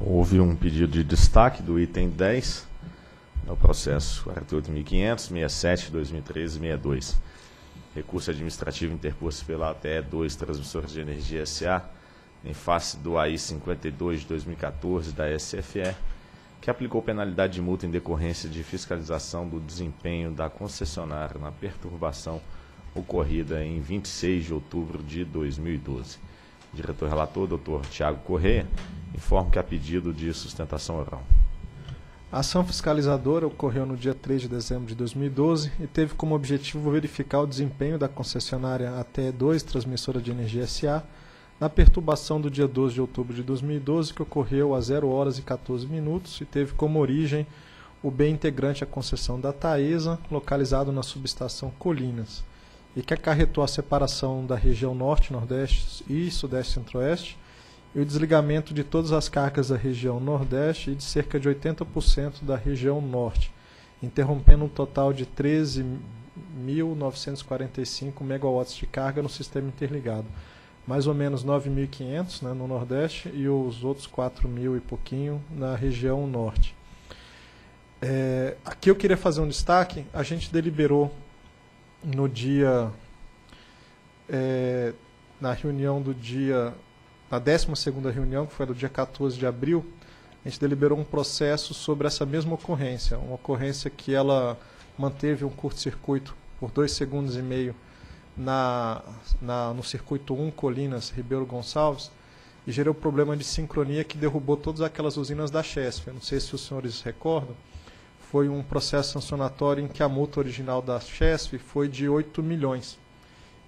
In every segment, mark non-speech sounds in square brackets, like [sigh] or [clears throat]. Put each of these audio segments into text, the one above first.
Houve um pedido de destaque do item 10, no processo 48.500, 67, 2013 62. Recurso administrativo interposto pela ATE 2 Transmissores de Energia SA, em face do AI 52 de 2014 da SFE, que aplicou penalidade de multa em decorrência de fiscalização do desempenho da concessionária na perturbação ocorrida em 26 de outubro de 2012. Diretor relator, doutor Tiago Corrêa, informa que há pedido de sustentação oral. A ação fiscalizadora ocorreu no dia 3 de dezembro de 2012 e teve como objetivo verificar o desempenho da concessionária ATE 2 Transmissora de Energia SA na perturbação do dia 12 de outubro de 2012, que ocorreu a 0 horas e 14 minutos e teve como origem o bem integrante à concessão da Taesa, localizado na subestação Colinas, e que acarretou a separação da região Norte, Nordeste e Sudeste Centro-Oeste e o desligamento de todas as cargas da região Nordeste e de cerca de 80% da região Norte, interrompendo um total de 13.945 megawatts de carga no sistema interligado mais ou menos 9.500 né, no Nordeste e os outros 4.000 e pouquinho na região Norte. É, aqui eu queria fazer um destaque. A gente deliberou no dia. É, na reunião do dia. Na 12 reunião, que foi do dia 14 de abril, a gente deliberou um processo sobre essa mesma ocorrência. Uma ocorrência que ela manteve um curto-circuito por dois segundos e meio na, na, no circuito 1 Colinas Ribeiro Gonçalves e gerou problema de sincronia que derrubou todas aquelas usinas da Chesf. não sei se os senhores recordam. Foi um processo sancionatório em que a multa original da Chesf foi de 8 milhões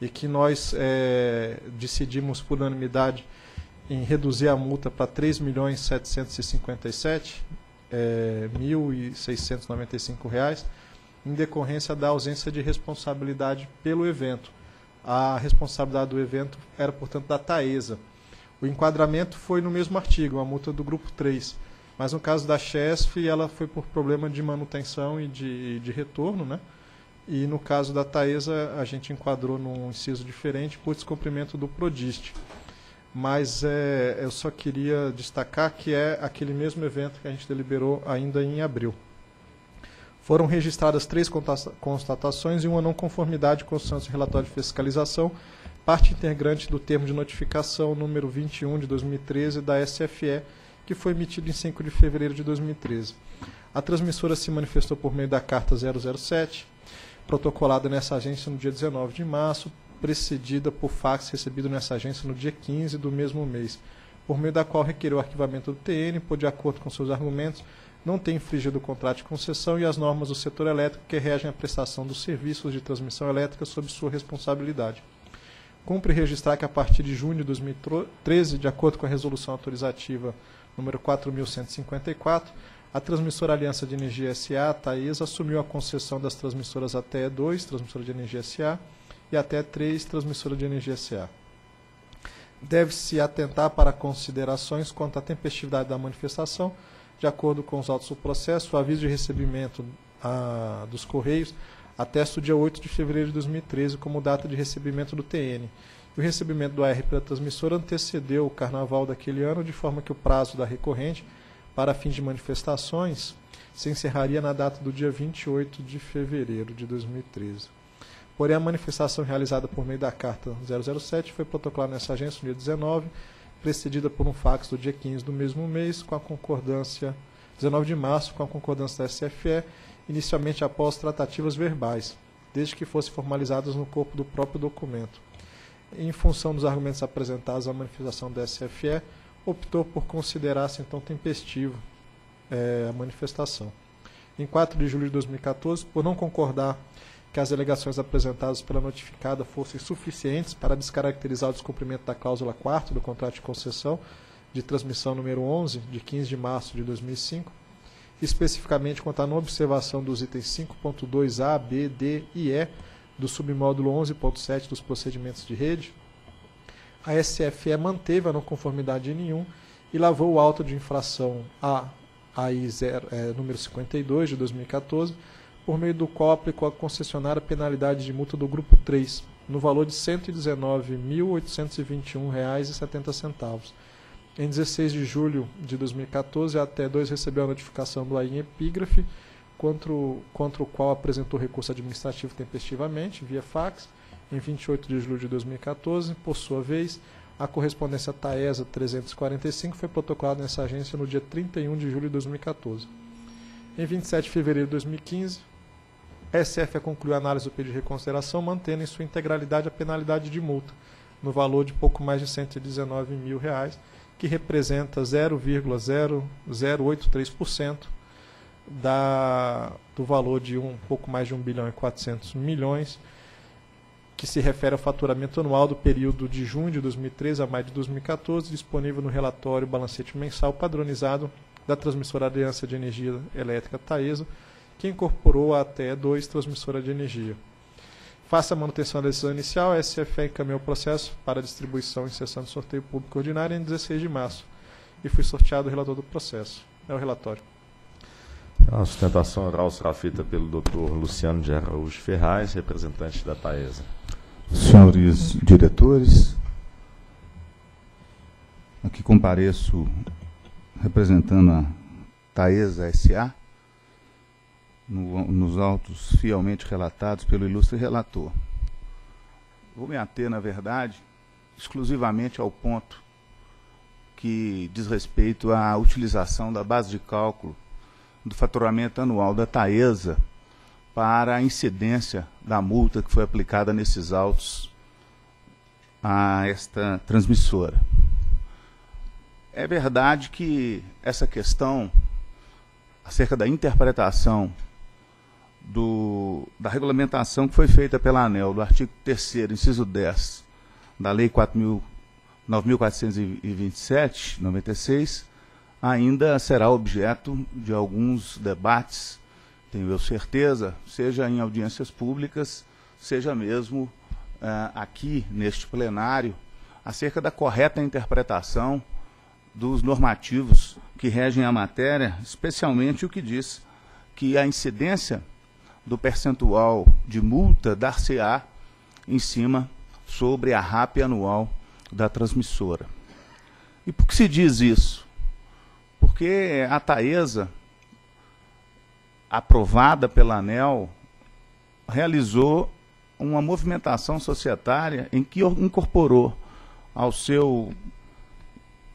e que nós é, decidimos por unanimidade em reduzir a multa para 3 milhões 757 é, 1.695 reais em decorrência da ausência de responsabilidade pelo evento a responsabilidade do evento era, portanto, da Taesa. O enquadramento foi no mesmo artigo, a multa do grupo 3. Mas no caso da Chesf, ela foi por problema de manutenção e de, de retorno, né? E no caso da Taesa, a gente enquadrou num inciso diferente por descumprimento do Prodiste. Mas é, eu só queria destacar que é aquele mesmo evento que a gente deliberou ainda em abril. Foram registradas três constatações e uma não conformidade com o Santos Relatório de Fiscalização, parte integrante do termo de notificação número 21 de 2013 da SFE, que foi emitido em 5 de fevereiro de 2013. A transmissora se manifestou por meio da Carta 007, protocolada nessa agência no dia 19 de março, precedida por fax recebido nessa agência no dia 15 do mesmo mês, por meio da qual requereu o arquivamento do TN, por de acordo com seus argumentos, não tem infringido o contrato de concessão e as normas do setor elétrico que regem a prestação dos serviços de transmissão elétrica sob sua responsabilidade. Cumpre registrar que a partir de junho de 2013, de acordo com a resolução autorizativa número 4154, a transmissora Aliança de Energia SA, Taesa, assumiu a concessão das transmissoras até 2, transmissora de energia SA, e até 3, transmissora de energia SA. Deve-se atentar para considerações quanto à tempestividade da manifestação, de acordo com os autos do processo, o aviso de recebimento a, dos Correios atesta o dia 8 de fevereiro de 2013 como data de recebimento do TN. O recebimento do AR pela transmissora antecedeu o carnaval daquele ano, de forma que o prazo da recorrente para fins de manifestações se encerraria na data do dia 28 de fevereiro de 2013. Porém, a manifestação realizada por meio da Carta 007 foi protocolada nessa agência no dia 19 precedida por um fax do dia 15 do mesmo mês, com a concordância, 19 de março, com a concordância da SFE, inicialmente após tratativas verbais, desde que fossem formalizadas no corpo do próprio documento. Em função dos argumentos apresentados à manifestação da SFE, optou por considerar-se então tempestivo é, a manifestação. Em 4 de julho de 2014, por não concordar que as alegações apresentadas pela notificada fossem suficientes para descaracterizar o descumprimento da cláusula 4 do contrato de concessão de transmissão número 11, de 15 de março de 2005, especificamente quanto à não observação dos itens 5.2a, b, d e e do submódulo 11.7 dos procedimentos de rede, a SFE manteve a não conformidade em nenhum e lavou o auto de infração A, AI 0, é, número 52 de 2014, por meio do qual aplicou a concessionária penalidade de multa do Grupo 3, no valor de R$ 119.821,70. Em 16 de julho de 2014, a TE2 recebeu a notificação do AIN Epígrafe, contra o, contra o qual apresentou recurso administrativo tempestivamente, via fax, em 28 de julho de 2014. Por sua vez, a correspondência TAESA 345 foi protocolada nessa agência no dia 31 de julho de 2014. Em 27 de fevereiro de 2015, a SF concluiu a análise do pedido de reconsideração, mantendo em sua integralidade a penalidade de multa, no valor de pouco mais de 119 mil reais, que representa 0,0083% da, do valor de um pouco mais de 1 bilhão e 400 milhões, que se refere ao faturamento anual do período de junho de 2013 a maio de 2014, disponível no relatório balancete mensal padronizado da transmissora Aliança de Energia Elétrica Taesa, que incorporou a ATE 2 transmissora de energia. Faça a manutenção da decisão inicial, a SFE encaminhou o processo para distribuição em sessão de sorteio público ordinário em 16 de março e foi sorteado o relator do processo. É o relatório. A sustentação oral será feita pelo Dr. Luciano de Araújo Ferraz, representante da Taesa. Senhores diretores, aqui compareço representando a Taesa SA, no, nos autos fielmente relatados pelo ilustre relator. Vou me ater, na verdade, exclusivamente ao ponto que diz respeito à utilização da base de cálculo do faturamento anual da Taesa para a incidência da multa que foi aplicada nesses autos a esta transmissora. É verdade que essa questão acerca da interpretação do, da regulamentação que foi feita pela ANEL, do artigo 3 inciso 10, da Lei 9.427, 96, ainda será objeto de alguns debates, tenho eu certeza, seja em audiências públicas, seja mesmo uh, aqui neste plenário, acerca da correta interpretação dos normativos que regem a matéria, especialmente o que diz que a incidência do percentual de multa dar-se-á em cima sobre a RAP anual da transmissora. E por que se diz isso? Porque a Taesa, aprovada pela ANEL, realizou uma movimentação societária em que incorporou ao seu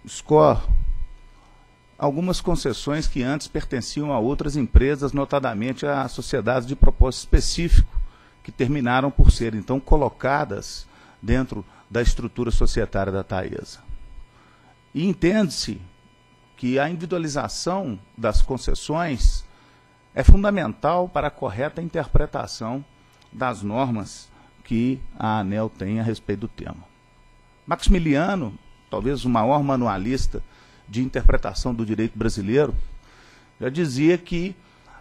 score algumas concessões que antes pertenciam a outras empresas, notadamente a sociedades de propósito específico, que terminaram por ser então colocadas dentro da estrutura societária da Taesa. E entende-se que a individualização das concessões é fundamental para a correta interpretação das normas que a ANEL tem a respeito do tema. Maximiliano, talvez o maior manualista de interpretação do direito brasileiro, já dizia que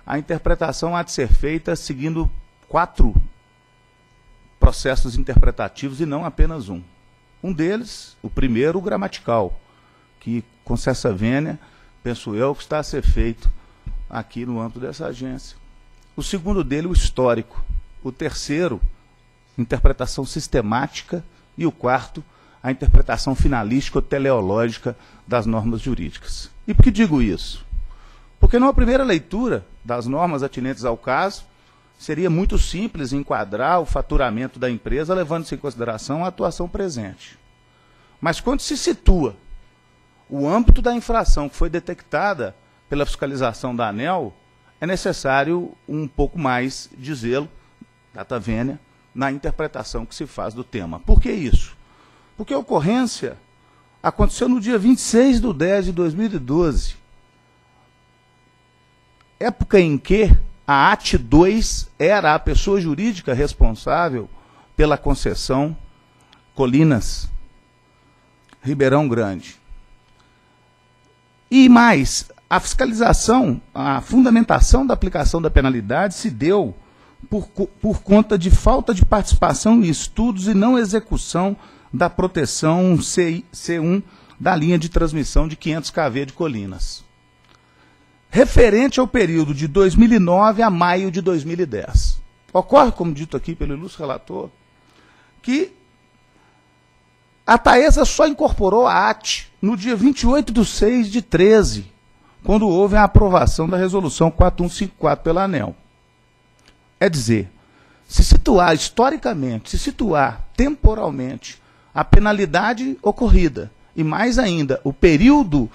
a interpretação há de ser feita seguindo quatro processos interpretativos e não apenas um. Um deles, o primeiro, o gramatical, que com cessa vênia, penso eu, está a ser feito aqui no âmbito dessa agência. O segundo dele, o histórico. O terceiro, interpretação sistemática. E o quarto, a interpretação finalística ou teleológica das normas jurídicas. E por que digo isso? Porque numa primeira leitura das normas atinentes ao caso, seria muito simples enquadrar o faturamento da empresa levando-se em consideração a atuação presente. Mas quando se situa o âmbito da infração que foi detectada pela fiscalização da ANEL, é necessário um pouco mais de zelo, data vênia, na interpretação que se faz do tema. Por que isso? Porque a ocorrência aconteceu no dia 26 de 10 de 2012. Época em que a AT 2 era a pessoa jurídica responsável pela concessão Colinas, Ribeirão Grande. E mais, a fiscalização, a fundamentação da aplicação da penalidade se deu por, por conta de falta de participação em estudos e não execução da proteção C, C1 da linha de transmissão de 500 kV de Colinas. Referente ao período de 2009 a maio de 2010. Ocorre, como dito aqui pelo ilustre relator, que A Taesa só incorporou a AT no dia 28 de 6 de 13, quando houve a aprovação da resolução 4154 pela ANEL. É dizer, se situar historicamente, se situar temporalmente a penalidade ocorrida e mais ainda o período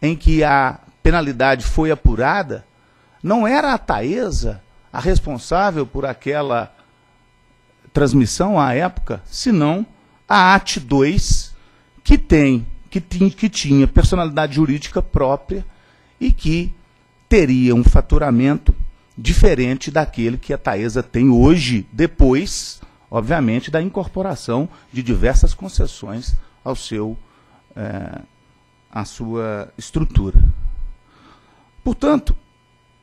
em que a penalidade foi apurada, não era a Taesa a responsável por aquela transmissão à época, senão a AT 2, que tem que, que tinha personalidade jurídica própria e que teria um faturamento diferente daquele que a Taesa tem hoje, depois, obviamente, da incorporação de diversas concessões ao seu é, à sua estrutura. Portanto,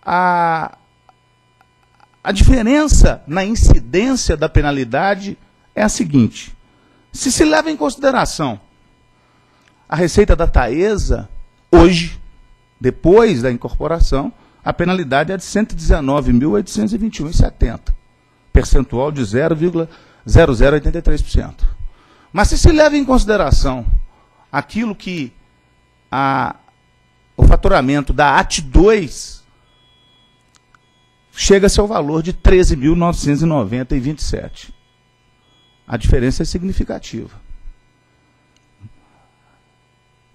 a, a diferença na incidência da penalidade é a seguinte: se se leva em consideração a receita da Taesa, hoje, depois da incorporação, a penalidade é de 119.821,70, percentual de 0,0083%. Mas se se leva em consideração aquilo que a, o faturamento da AT2 chega-se ao valor de 13.990,27. A diferença é significativa.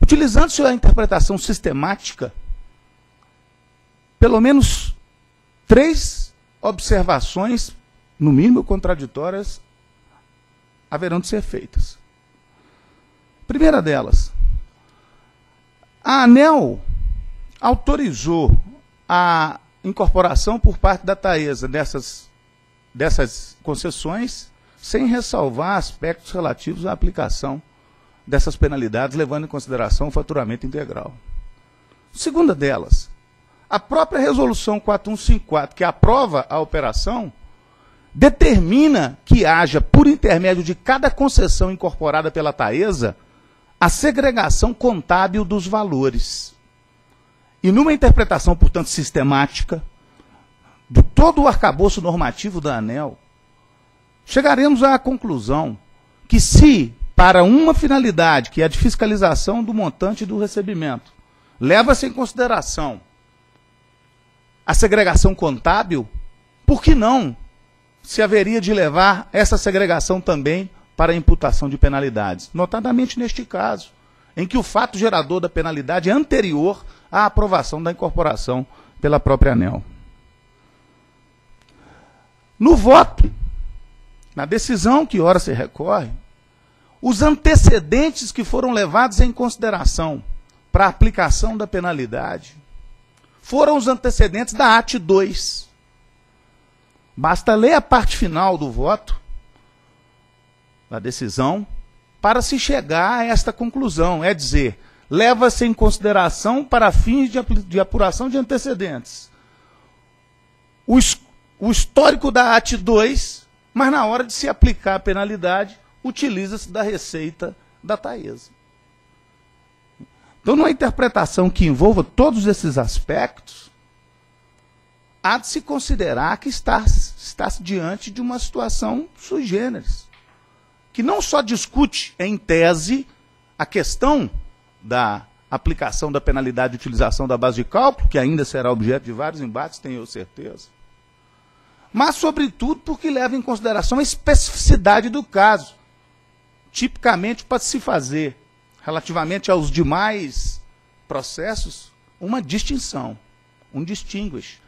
Utilizando-se a interpretação sistemática, pelo menos três observações, no mínimo contraditórias, haverão de ser feitas. Primeira delas, a ANEL autorizou a incorporação por parte da Taesa dessas, dessas concessões sem ressalvar aspectos relativos à aplicação dessas penalidades, levando em consideração o faturamento integral. Segunda delas, a própria resolução 4154, que aprova a operação, determina que haja, por intermédio de cada concessão incorporada pela Taesa, a segregação contábil dos valores. E numa interpretação, portanto, sistemática, de todo o arcabouço normativo da ANEL, chegaremos à conclusão que se, para uma finalidade, que é a de fiscalização do montante do recebimento, leva-se em consideração a segregação contábil, por que não se haveria de levar essa segregação também para a imputação de penalidades, notadamente neste caso, em que o fato gerador da penalidade é anterior à aprovação da incorporação pela própria ANEL. No voto, na decisão que ora se recorre, os antecedentes que foram levados em consideração para a aplicação da penalidade foram os antecedentes da AT 2. Basta ler a parte final do voto da decisão para se chegar a esta conclusão, é dizer, leva-se em consideração para fins de, apuração de antecedentes o, o histórico da AT 2, mas na hora de se aplicar a penalidade, utiliza-se da receita da Taesa. Então, numa interpretação que envolva todos esses aspectos, há de se considerar que está, está diante de uma situação sui generis que não só discute em tese a questão da aplicação da penalidade de utilização da base de cálculo, que ainda será objeto de vários embates, tenho certeza, mas, sobretudo, porque leva em consideração a especificidade do caso. Tipicamente, pode se fazer, relativamente aos demais processos, uma distinção, um distinguish,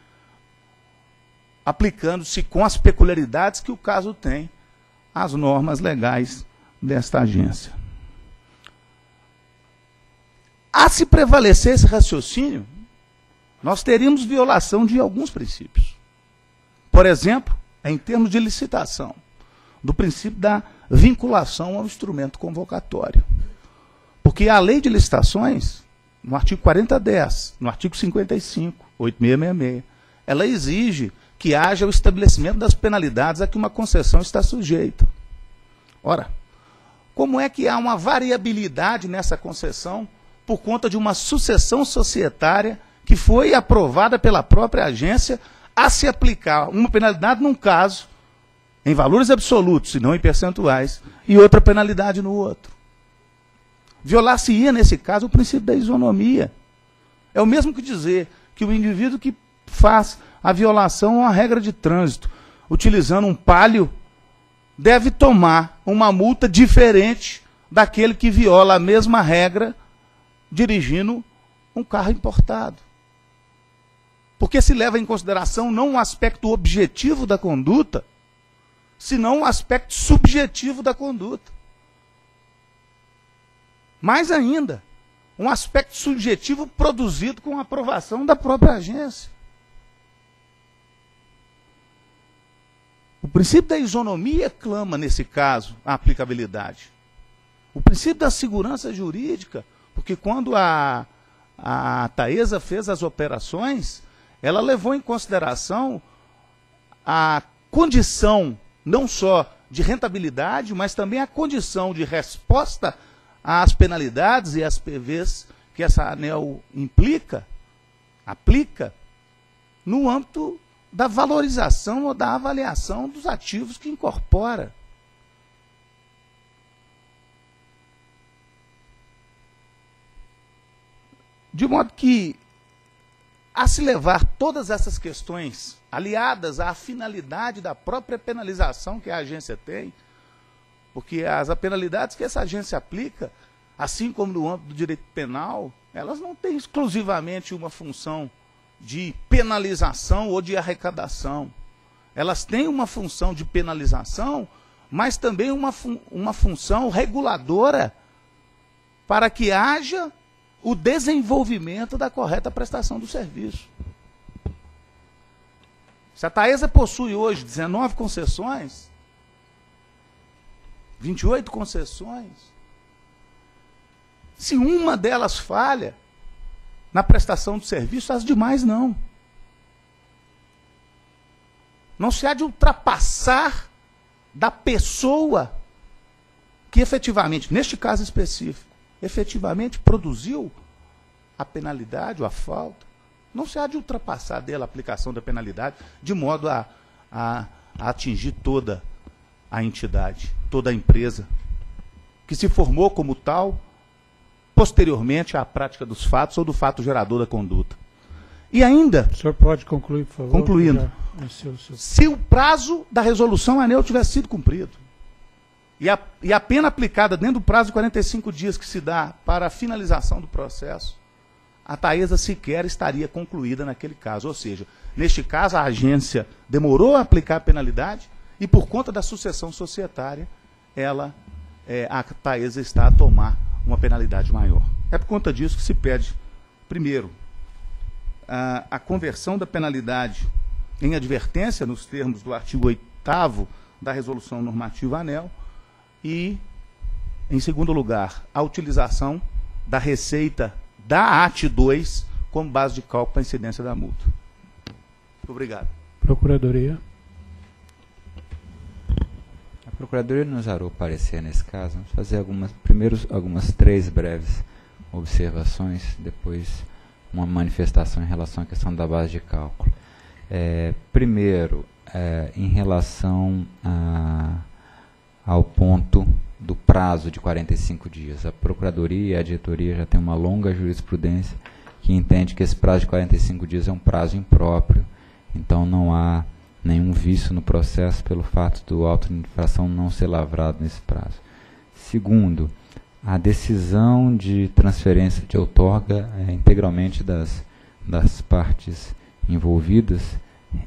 aplicando-se com as peculiaridades que o caso tem as normas legais desta agência. A se prevalecer esse raciocínio, nós teríamos violação de alguns princípios. Por exemplo, em termos de licitação, do princípio da vinculação ao instrumento convocatório. Porque a lei de licitações, no artigo 4010, no artigo 55, 8666, ela exige que haja o estabelecimento das penalidades a que uma concessão está sujeita. Ora, como é que há uma variabilidade nessa concessão por conta de uma sucessão societária que foi aprovada pela própria agência a se aplicar uma penalidade num caso, em valores absolutos e não em percentuais, e outra penalidade no outro? Violar-se-ia, nesse caso, o princípio da isonomia. É o mesmo que dizer que o indivíduo que faz a violação a uma regra de trânsito, utilizando um palio, deve tomar uma multa diferente daquele que viola a mesma regra dirigindo um carro importado. Porque se leva em consideração não o aspecto objetivo da conduta, senão o aspecto subjetivo da conduta. Mais ainda, um aspecto subjetivo produzido com a aprovação da própria agência. O princípio da isonomia clama, nesse caso, a aplicabilidade. O princípio da segurança jurídica, porque quando a, a Taesa fez as operações, ela levou em consideração a condição não só de rentabilidade, mas também a condição de resposta às penalidades e às PVs que essa ANEL implica, aplica, no âmbito da valorização ou da avaliação dos ativos que incorpora. De modo que, a se levar todas essas questões aliadas à finalidade da própria penalização que a agência tem, porque as penalidades que essa agência aplica, assim como no âmbito do direito penal, elas não têm exclusivamente uma função de penalização ou de arrecadação. Elas têm uma função de penalização, mas também uma, fun uma função reguladora para que haja o desenvolvimento da correta prestação do serviço. Se a Taesa possui hoje 19 concessões, 28 concessões, se uma delas falha, na prestação de serviço, as demais não. Não se há de ultrapassar da pessoa que efetivamente, neste caso específico, efetivamente produziu a penalidade ou a falta. Não se há de ultrapassar dela a aplicação da penalidade de modo a, a, a atingir toda a entidade, toda a empresa, que se formou como tal posteriormente à prática dos fatos ou do fato gerador da conduta. E ainda. O senhor pode concluir, por favor? Concluindo. Se o prazo da resolução ANEL tivesse sido cumprido, e a, e a pena aplicada dentro do prazo de 45 dias que se dá para a finalização do processo, a Taesa sequer estaria concluída naquele caso. Ou seja, neste caso, a agência demorou a aplicar a penalidade e, por conta da sucessão societária, ela, é, a Taesa está a tomar uma penalidade maior. É por conta disso que se pede, primeiro, a, a conversão da penalidade em advertência, nos termos do artigo 8 da Resolução Normativa ANEL, e, em segundo lugar, a utilização da receita da AT 2 como base de cálculo para a incidência da multa. Muito obrigado. Procuradoria. Procuradoria nos arou parecer nesse caso. Vamos fazer algumas, primeiro algumas três breves observações, depois uma manifestação em relação à questão da base de cálculo. É, primeiro, é, em relação a, ao ponto do prazo de 45 dias. A Procuradoria e a Diretoria já têm uma longa jurisprudência que entende que esse prazo de 45 dias é um prazo impróprio. Então não há nenhum vício no processo pelo fato do auto de infração não ser lavrado nesse prazo. Segundo, a decisão de transferência de outorga é integralmente das, das partes envolvidas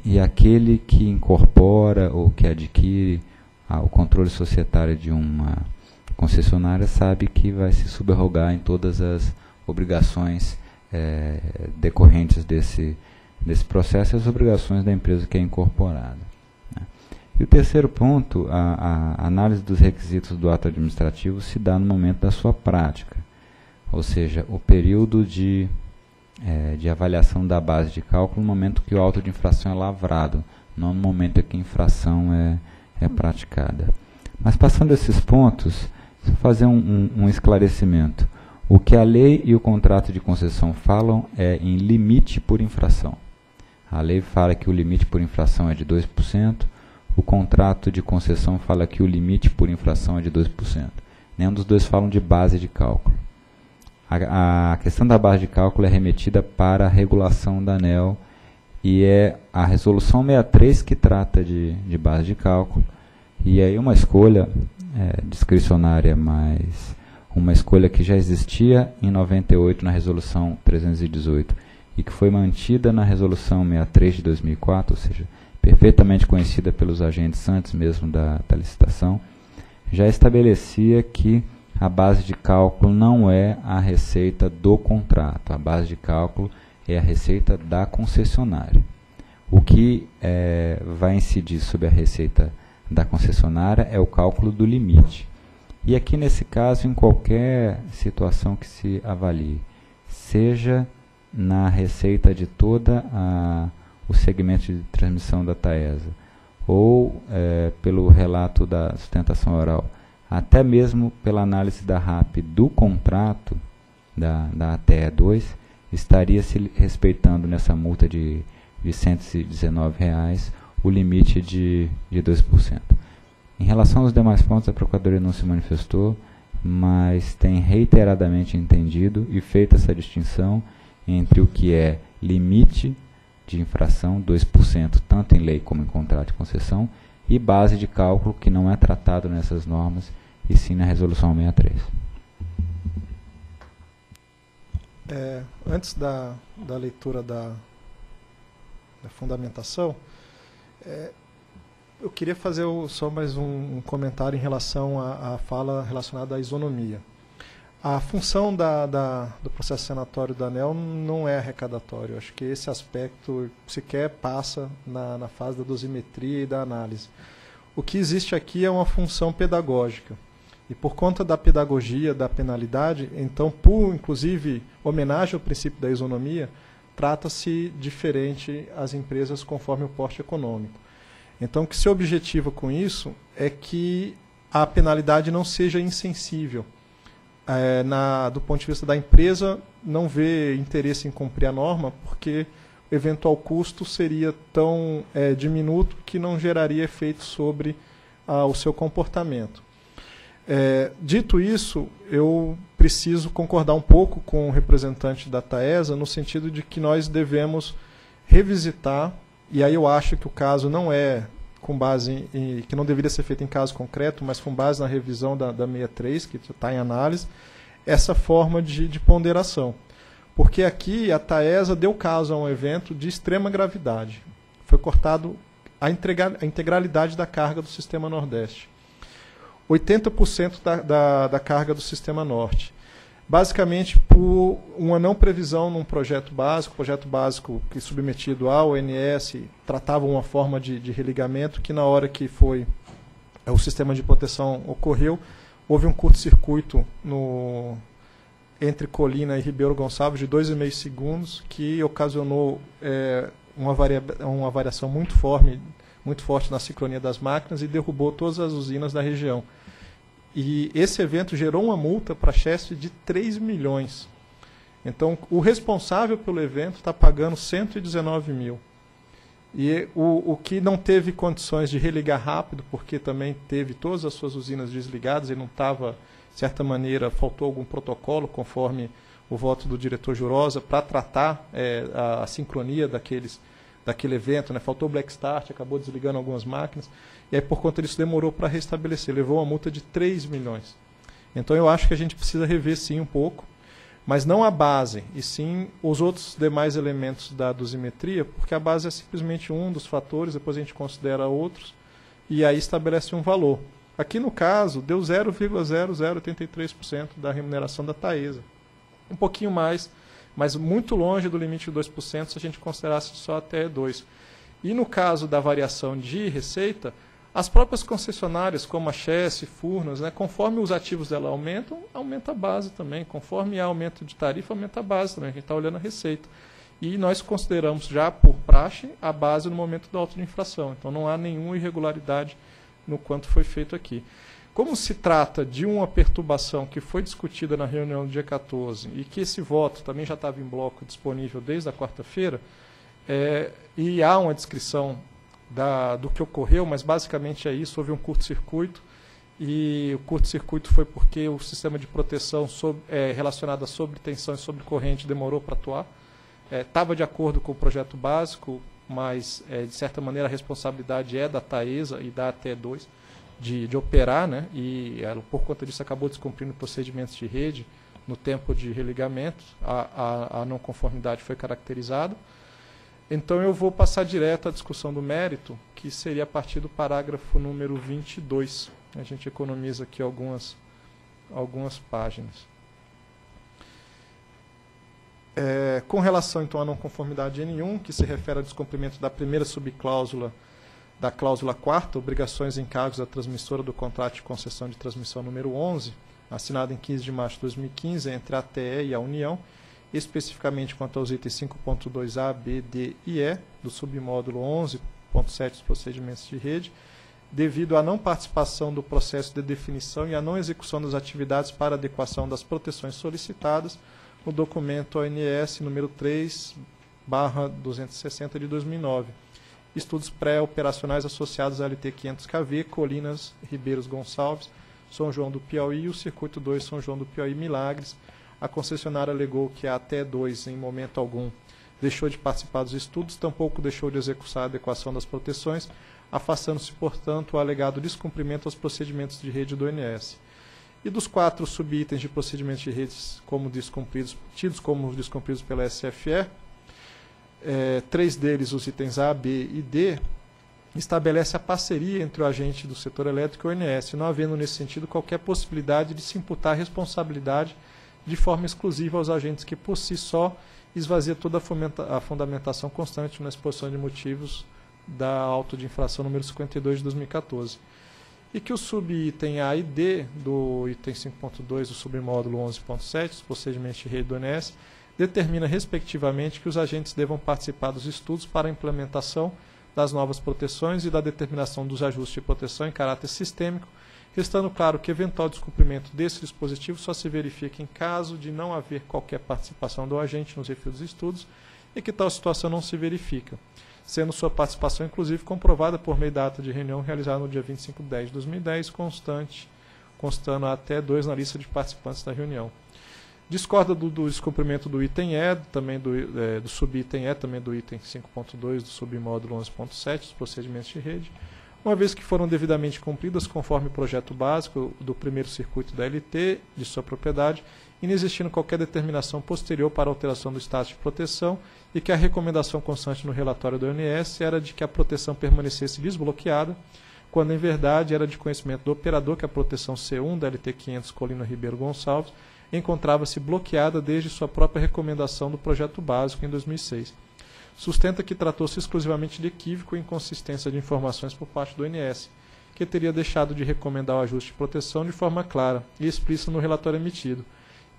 e aquele que incorpora ou que adquire ah, o controle societário de uma concessionária sabe que vai se subrogar em todas as obrigações é, decorrentes desse desse processo e as obrigações da empresa que é incorporada. Né? E o terceiro ponto, a, a, análise dos requisitos do ato administrativo se dá no momento da sua prática, ou seja, o período de, é, de avaliação da base de cálculo no momento que o auto de infração é lavrado, não no momento em que a infração é, é praticada. Mas passando esses pontos, fazer um, um, um esclarecimento. O que a lei e o contrato de concessão falam é em limite por infração. A lei fala que o limite por infração é de 2%, o contrato de concessão fala que o limite por infração é de 2%. Nenhum dos dois falam de base de cálculo. A, a questão da base de cálculo é remetida para a regulação da ANEL e é a resolução 63 que trata de, de base de cálculo. E aí uma escolha é, discricionária, mas uma escolha que já existia em 98 na resolução 318 e que foi mantida na resolução 63 de 2004, ou seja, perfeitamente conhecida pelos agentes antes mesmo da, da licitação, já estabelecia que a base de cálculo não é a receita do contrato, a base de cálculo a receita da concessionária. O que é, vai incidir sobre a receita da concessionária é o cálculo do limite. E aqui nesse caso, em qualquer situação que se avalie, seja na receita de toda o segmento de transmissão da TAESA, ou é, pelo relato da sustentação oral, até mesmo pela análise da RAP do contrato da, da ATE 2, estaria se respeitando nessa multa de, 119 reais, o limite de, de 2%. Em relação aos demais pontos, a Procuradoria não se manifestou, mas tem reiteradamente entendido e feito essa distinção entre o que é limite de infração, 2%, tanto em lei como em contrato de concessão, e base de cálculo, que não é tratado nessas normas, e sim na Resolução 63. É, antes da, da leitura da, da fundamentação, é, eu queria fazer só mais um, comentário em relação à, à fala relacionada à isonomia. A função da, da, do processo senatório da ANEL não é arrecadatório. Acho que esse aspecto sequer passa na, na fase da dosimetria e da análise. O que existe aqui é uma função pedagógica. E por conta da pedagogia, da penalidade, então, por inclusive homenagem ao princípio da isonomia, trata-se diferente as empresas conforme o porte econômico. Então, o que se objetiva com isso é que a penalidade não seja insensível. É, na, do ponto de vista da empresa, não vê interesse em cumprir a norma, porque o eventual custo seria tão é, diminuto que não geraria efeito sobre ah, o seu comportamento. É, dito isso, eu preciso concordar um pouco com o representante da Taesa no sentido de que nós devemos revisitar, e aí eu acho que o caso não é com base em, que não deveria ser feito em caso concreto, mas com base na revisão da, da 63, que está em análise, essa forma de, de ponderação. Porque aqui a Taesa deu caso a um evento de extrema gravidade. Foi cortado a, a integralidade da carga do sistema Nordeste. 80% da, da, da carga do Sistema Norte. Basicamente por uma não previsão num projeto básico, projeto básico que submetido ao ONS tratava uma forma de, de religamento que na hora que foi é, o sistema de proteção ocorreu, houve um curto-circuito no entre Colina e Ribeiro Gonçalves de 2,5 segundos que ocasionou é, uma, varia, uma variação muito forte, muito forte na sincronia das máquinas e derrubou todas as usinas da região. E esse evento gerou uma multa para a Chesf de 3 milhões. Então, o responsável pelo evento está pagando 119 mil. E o, o que não teve condições de religar rápido, porque também teve todas as suas usinas desligadas e não estava, de certa maneira, faltou algum protocolo, conforme o voto do diretor Jurosa, para tratar é, a, a, sincronia daqueles, daquele evento. Né? Faltou Black Start, acabou desligando algumas máquinas. E aí, por conta disso, demorou para restabelecer. Levou uma multa de 3 milhões. Então, eu acho que a gente precisa rever, sim, um pouco. Mas não a base, e sim os outros demais elementos da dosimetria, porque a base é simplesmente um dos fatores, depois a gente considera outros, e aí estabelece um valor. Aqui no caso, deu 0,0083% da remuneração da Taesa. Um pouquinho mais, mas muito longe do limite de 2% se a gente considerasse só até 2%. E no caso da variação de receita, as próprias concessionárias, como a Chess, Furnas, né, conforme os ativos dela aumentam, aumenta a base também. Conforme há aumento de tarifa, aumenta a base também. A gente está olhando a receita. E nós consideramos já por praxe a base no momento da auto de infração. Então não há nenhuma irregularidade no quanto foi feito aqui. Como se trata de uma perturbação que foi discutida na reunião do dia 14 e que esse voto também já estava em bloco disponível desde a quarta-feira, é, e há uma descrição da, do que ocorreu, mas basicamente é isso. Houve um curto-circuito e o curto-circuito foi porque o sistema de proteção sob, é, relacionado à sobretensão e sobrecorrente demorou para atuar. Estava é, de acordo com o projeto básico, mas é, de certa maneira a responsabilidade é da Taesa e da AT2 de, de operar, né? e ela, por conta disso acabou descumprindo procedimentos de rede no tempo de religamento, a, a, a não conformidade foi caracterizada. Então eu vou passar direto à discussão do mérito, que seria a partir do parágrafo número 22. A gente economiza aqui algumas, algumas páginas. É, com relação então à não conformidade N1, que se refere ao descumprimento da primeira subcláusula da cláusula quarta, obrigações e encargos da transmissora do contrato de concessão de transmissão número 11, assinado em 15 de março de 2015 entre a TE e a União, especificamente quanto aos itens 5.2a, b, d e e do submódulo 11.7 dos procedimentos de rede, devido à não participação do processo de definição e à não execução das atividades para adequação das proteções solicitadas no documento ONS número 3 260 de 2009. Estudos pré-operacionais associados à LT 500KV, Colinas, Ribeiros Gonçalves, São João do Piauí e o Circuito 2 São João do Piauí Milagres. A concessionária alegou que a até 2, em momento algum, deixou de participar dos estudos, tampouco deixou de executar a adequação das proteções, afastando-se, portanto, o alegado descumprimento aos procedimentos de rede do INS. E dos quatro subitens de procedimentos de redes como descumpridos, tidos como descumpridos pela SFE, é, três deles, os itens A, B e D, estabelece a parceria entre o agente do setor elétrico e o INS, não havendo nesse sentido qualquer possibilidade de se imputar responsabilidade de forma exclusiva aos agentes que por si só esvazia toda a fundamentação constante na exposição de motivos da auto de infração número 52 de 2014. E que o subitem A e D do item 5.2 do submódulo 11.7, dos procedimentos de rede do ONS, determina, respectivamente, que os agentes devam participar dos estudos para a implementação das novas proteções e da determinação dos ajustes de proteção em caráter sistêmico, restando claro que eventual descumprimento desse dispositivo só se verifica em caso de não haver qualquer participação do agente nos refis dos estudos e que tal situação não se verifica sendo sua participação inclusive comprovada por meio da ata de reunião realizada no dia 25 de 10 de 2010, constante, constando até dois na lista de participantes da reunião. Discorda do, do descumprimento do item E, também do, é, do subitem E, também do item 5.2 do submódulo 11.7 dos procedimentos de rede, uma vez que foram devidamente cumpridas conforme o projeto básico do primeiro circuito da LT de sua propriedade inexistindo qualquer determinação posterior para alteração do status de proteção e que a recomendação constante no relatório do ONS era de que a proteção permanecesse desbloqueada, quando em verdade era de conhecimento do operador que a proteção C1 da LT500 Colina Ribeiro Gonçalves encontrava-se bloqueada desde sua própria recomendação do projeto básico em 2006. Sustenta que tratou-se exclusivamente de equívoco e inconsistência de informações por parte do ONS, que teria deixado de recomendar o ajuste de proteção de forma clara e explícita no relatório emitido,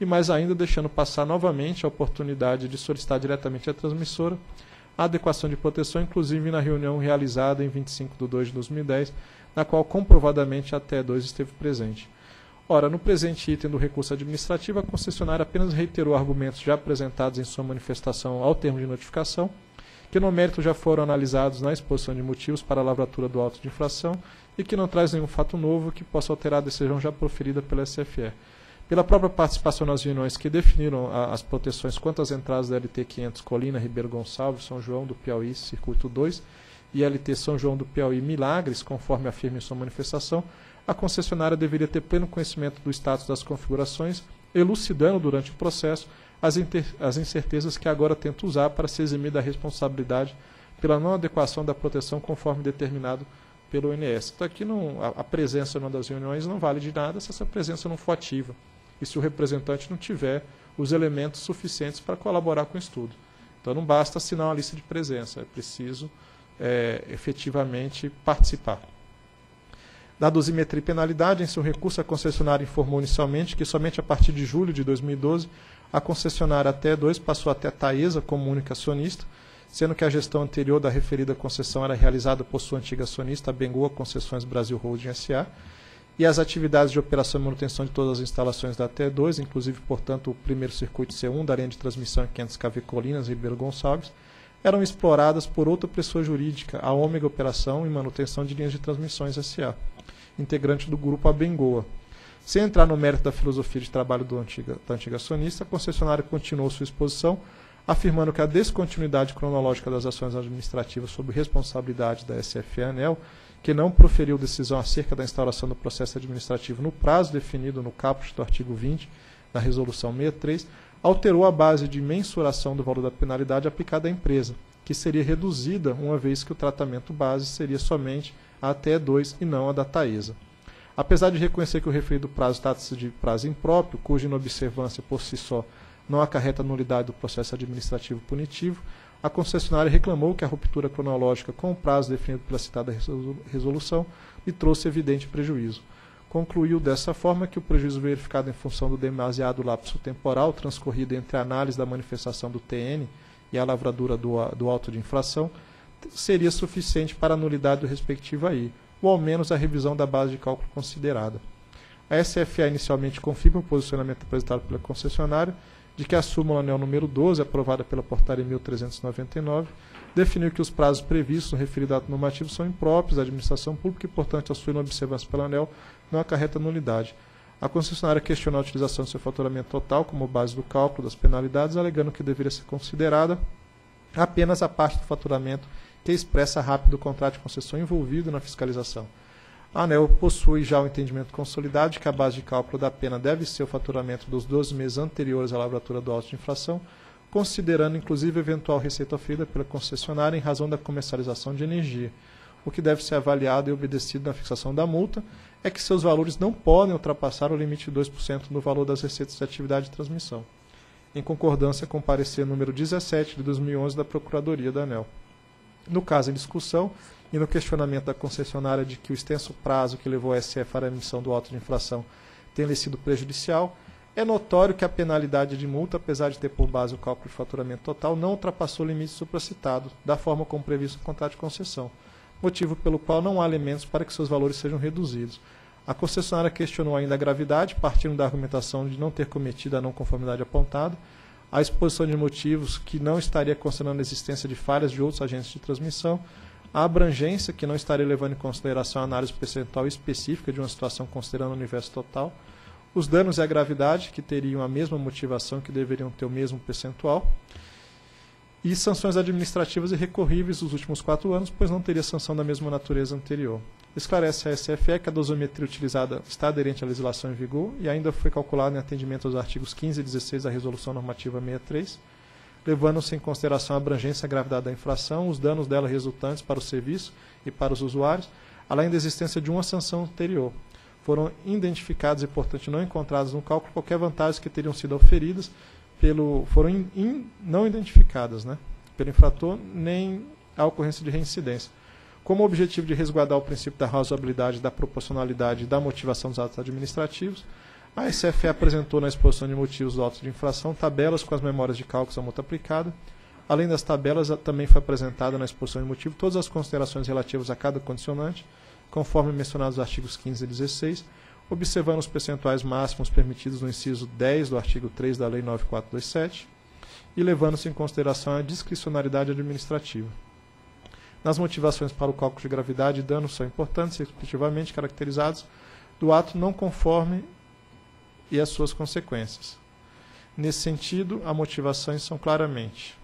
e mais ainda deixando passar novamente a oportunidade de solicitar diretamente à transmissora a adequação de proteção, inclusive na reunião realizada em 25 de 2 de 2010, na qual comprovadamente a TE2 esteve presente. Ora, no presente item do recurso administrativo, a concessionária apenas reiterou argumentos já apresentados em sua manifestação ao termo de notificação, que no mérito já foram analisados na exposição de motivos para a lavratura do auto de infração e que não traz nenhum fato novo que possa alterar a decisão já proferida pela SFE pela própria participação nas reuniões que definiram as proteções quanto às entradas da LT 500 Colina, Ribeiro Gonçalves, São João do Piauí, Circuito 2 e LT São João do Piauí Milagres, conforme afirma em sua manifestação, a concessionária deveria ter pleno conhecimento do status das configurações, elucidando durante o processo as, as incertezas que agora tenta usar para se eximir da responsabilidade pela não adequação da proteção conforme determinado pelo ONS. Então aqui não, a, a presença numa das reuniões não vale de nada se essa presença não for ativa e se o representante não tiver os elementos suficientes para colaborar com o estudo. Então não basta assinar uma lista de presença, é preciso é, efetivamente participar. Da dosimetria e penalidade, em seu recurso, a concessionária informou inicialmente que somente a partir de julho de 2012 a concessionária até 2 passou até a Taesa como única acionista, sendo que a gestão anterior da referida concessão era realizada por sua antiga acionista, a Bengoa Concessões Brasil Holding S.A., e as atividades de operação e manutenção de todas as instalações da TE2, inclusive, portanto, o primeiro circuito C1 da linha de transmissão em 500 kV Colinas, Ribeiro Gonçalves, eram exploradas por outra pessoa jurídica, a Ômega Operação e Manutenção de Linhas de Transmissões S.A., integrante do grupo Abengoa. Sem entrar no mérito da filosofia de trabalho antiga, da antiga acionista, a concessionária continuou sua exposição, afirmando que a descontinuidade cronológica das ações administrativas sob responsabilidade da SFE ANEL, que não proferiu decisão acerca da instauração do processo administrativo no prazo definido no caput do artigo 20 da Resolução 63, alterou a base de mensuração do valor da penalidade aplicada à empresa, que seria reduzida uma vez que o tratamento base seria somente até 2 e não a da Taesa. Apesar de reconhecer que o referido prazo trata-se de prazo impróprio, cuja inobservância por si só não acarreta nulidade do processo administrativo punitivo, a concessionária reclamou que a ruptura cronológica com o prazo definido pela citada resolução lhe trouxe evidente prejuízo. Concluiu dessa forma que o prejuízo verificado em função do demasiado lapso temporal transcorrido entre a análise da manifestação do TN e a lavradura do, do auto de infração seria suficiente para a nulidade do respectivo AI, ou ao menos a revisão da base de cálculo considerada. A SFA inicialmente confirma o posicionamento apresentado pela concessionária de que a súmula anel número 12, aprovada pela portaria 1399, definiu que os prazos previstos no referido ato normativo são impróprios da administração pública e, portanto, a sua inobservância pela ANEL não acarreta nulidade. A concessionária questionou a utilização do seu faturamento total como base do cálculo das penalidades, alegando que deveria ser considerada apenas a parte do faturamento que expressa rápido o contrato de concessão envolvido na fiscalização. A ANEL possui já o entendimento consolidado de que a base de cálculo da pena deve ser o faturamento dos 12 meses anteriores à lavratura do auto de infração, considerando inclusive eventual receita oferida pela concessionária em razão da comercialização de energia. O que deve ser avaliado e obedecido na fixação da multa é que seus valores não podem ultrapassar o limite de 2% no valor das receitas de atividade de transmissão, em concordância com o parecer número 17 de 2011 da Procuradoria da ANEL. No caso em discussão, e no questionamento da concessionária de que o extenso prazo que levou a SF à emissão do auto de infração tenha sido prejudicial, é notório que a penalidade de multa, apesar de ter por base o cálculo de faturamento total, não ultrapassou o limite supracitado, da forma como previsto no contrato de concessão, motivo pelo qual não há elementos para que seus valores sejam reduzidos. A concessionária questionou ainda a gravidade, partindo da argumentação de não ter cometido a não conformidade apontada, a exposição de motivos que não estaria considerando a existência de falhas de outros agentes de transmissão, a abrangência, que não estaria levando em consideração a análise percentual específica de uma situação considerando o universo total, os danos e a gravidade, que teriam a mesma motivação, que deveriam ter o mesmo percentual, e sanções administrativas irrecorríveis dos últimos quatro anos, pois não teria sanção da mesma natureza anterior. Esclarece a SFE que a dosimetria utilizada está aderente à legislação em vigor e ainda foi calculada em atendimento aos artigos 15 e 16 da Resolução Normativa 63, levando-se em consideração a abrangência e a gravidade da infração, os danos dela resultantes para o serviço e para os usuários, além da existência de uma sanção anterior. Foram identificados e, portanto, não encontrados no cálculo qualquer vantagem que teriam sido oferidas pelo foram in, in, não identificadas, né, pelo infrator nem a ocorrência de reincidência. Como objetivo de resguardar o princípio da razoabilidade, da proporcionalidade e da motivação dos atos administrativos, a SFE apresentou na exposição de motivos do auto de infração tabelas com as memórias de cálculos à multa aplicada. Além das tabelas, também foi apresentada na exposição de motivo todas as considerações relativas a cada condicionante, conforme mencionados os artigos 15 e 16, observando os percentuais máximos permitidos no inciso 10 do artigo 3 da Lei 9427 e levando-se em consideração a discricionariedade administrativa. Nas motivações para o cálculo de gravidade e são importantes, respectivamente caracterizados do ato não conforme e as suas consequências. Nesse sentido, as motivações são claramente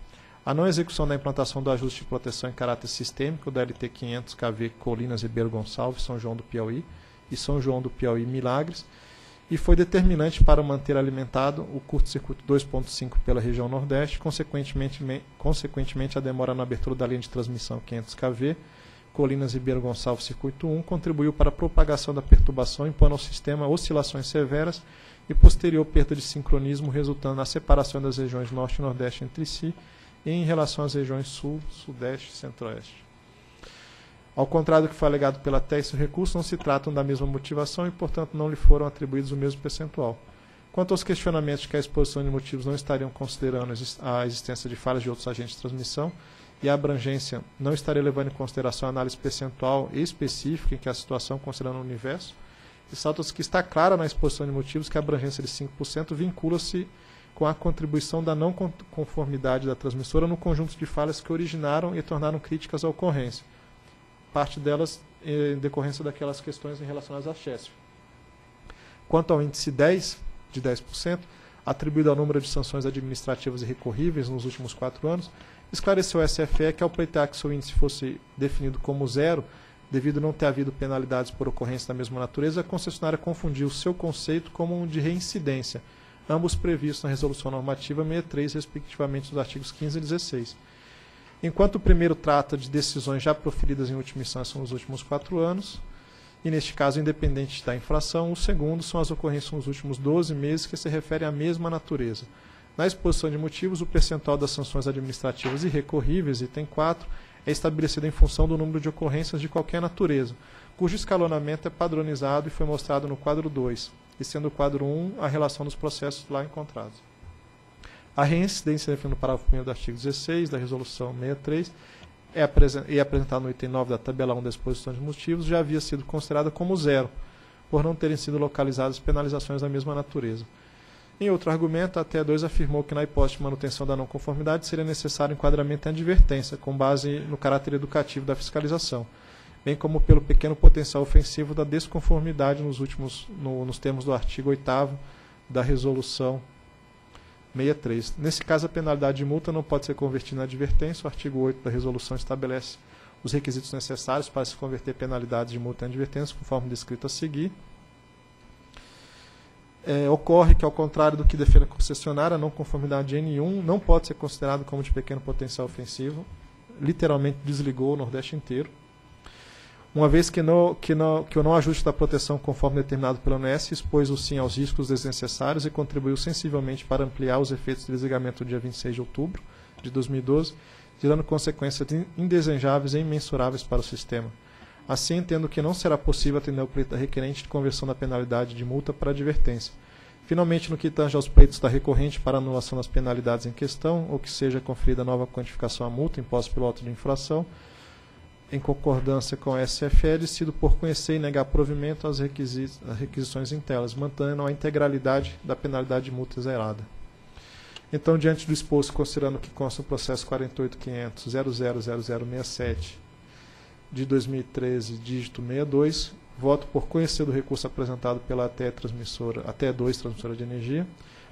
a não execução da implantação do ajuste de proteção em caráter sistêmico da LT 500 KV Colinas Ribeiro Gonçalves, São João do Piauí e São João do Piauí Milagres, e foi determinante para manter alimentado o curto-circuito 2.5 pela região Nordeste, consequentemente, consequentemente a demora na abertura da linha de transmissão 500 kV, Colinas Ribeiro Gonçalves Circuito 1, contribuiu para a propagação da perturbação, impondo ao sistema oscilações severas e posterior perda de sincronismo, resultando na separação das regiões Norte e Nordeste entre si em relação às regiões Sul, Sudeste e Centro-Oeste. Ao contrário do que foi alegado pela TES, os recursos não se tratam da mesma motivação e, portanto, não lhe foram atribuídos o mesmo percentual. Quanto aos questionamentos que a exposição de motivos não estariam considerando a existência de falhas de outros agentes de transmissão e a abrangência não estaria levando em consideração a análise percentual específica em que a situação considerando o universo, ressalta-se que está clara na exposição de motivos que a abrangência de 5% vincula-se com a contribuição da não conformidade da transmissora no conjunto de falhas que originaram e tornaram críticas à ocorrência. Parte delas em decorrência daquelas questões relacionadas à CHESF. Quanto ao índice 10, de 10%, atribuído ao número de sanções administrativas e recorríveis nos últimos quatro anos, esclareceu o SFE que ao pleitear que seu índice fosse definido como zero, devido a não ter havido penalidades por ocorrência da mesma natureza, a concessionária confundiu seu conceito como um de reincidência, ambos previstos na Resolução Normativa 63, respectivamente dos artigos 15 e 16. Enquanto o primeiro trata de decisões já proferidas em última instância nos últimos quatro anos, e neste caso independente da infração, o segundo são as ocorrências nos últimos 12 meses que se referem à mesma natureza. Na exposição de motivos, o percentual das sanções administrativas irrecorríveis, item 4, é estabelecido em função do número de ocorrências de qualquer natureza, cujo escalonamento é padronizado e foi mostrado no quadro 2, e sendo o quadro 1 a relação dos processos lá encontrados. A reincidência definida no parágrafo 1 do artigo 16 da Resolução 63 é apresent e apresentada no item 9 da tabela 1 da exposição de motivos, já havia sido considerada como zero, por não terem sido localizadas penalizações da mesma natureza. Em outro argumento, a até 2 afirmou que na hipótese de manutenção da não conformidade seria necessário enquadramento e advertência, com base no caráter educativo da fiscalização, bem como pelo pequeno potencial ofensivo da desconformidade nos últimos no, nos termos do artigo 8 da resolução 63. Nesse caso, a penalidade de multa não pode ser convertida em advertência. O artigo 8 da resolução estabelece os requisitos necessários para se converter penalidade de multa em advertência, conforme descrito a seguir. É, ocorre que, ao contrário do que defende a concessionária, a não conformidade N1 não pode ser considerado como de pequeno potencial ofensivo. Literalmente desligou o Nordeste inteiro. Uma vez que, no, que, no, que o não ajuste da proteção conforme determinado pelo ONS expôs o sim aos riscos desnecessários e contribuiu sensivelmente para ampliar os efeitos de desligamento no dia 26 de outubro de 2012, gerando consequências indesejáveis e imensuráveis para o sistema. Assim, entendo que não será possível atender ao pleito da requerente de conversão da penalidade de multa para advertência. Finalmente, no que tange aos pleitos da recorrente para anulação das penalidades em questão, ou que seja conferida nova quantificação à multa imposta pelo auto de infração, em concordância com a SFL, decido por conhecer e negar provimento às requisições em telas, mantendo a integralidade da penalidade de multa zerada. Então, diante do exposto, considerando que consta o processo 48.500.000067 de 2013, dígito 62, voto por conhecer do recurso apresentado pela ATE transmissora, até 2 transmissora de energia,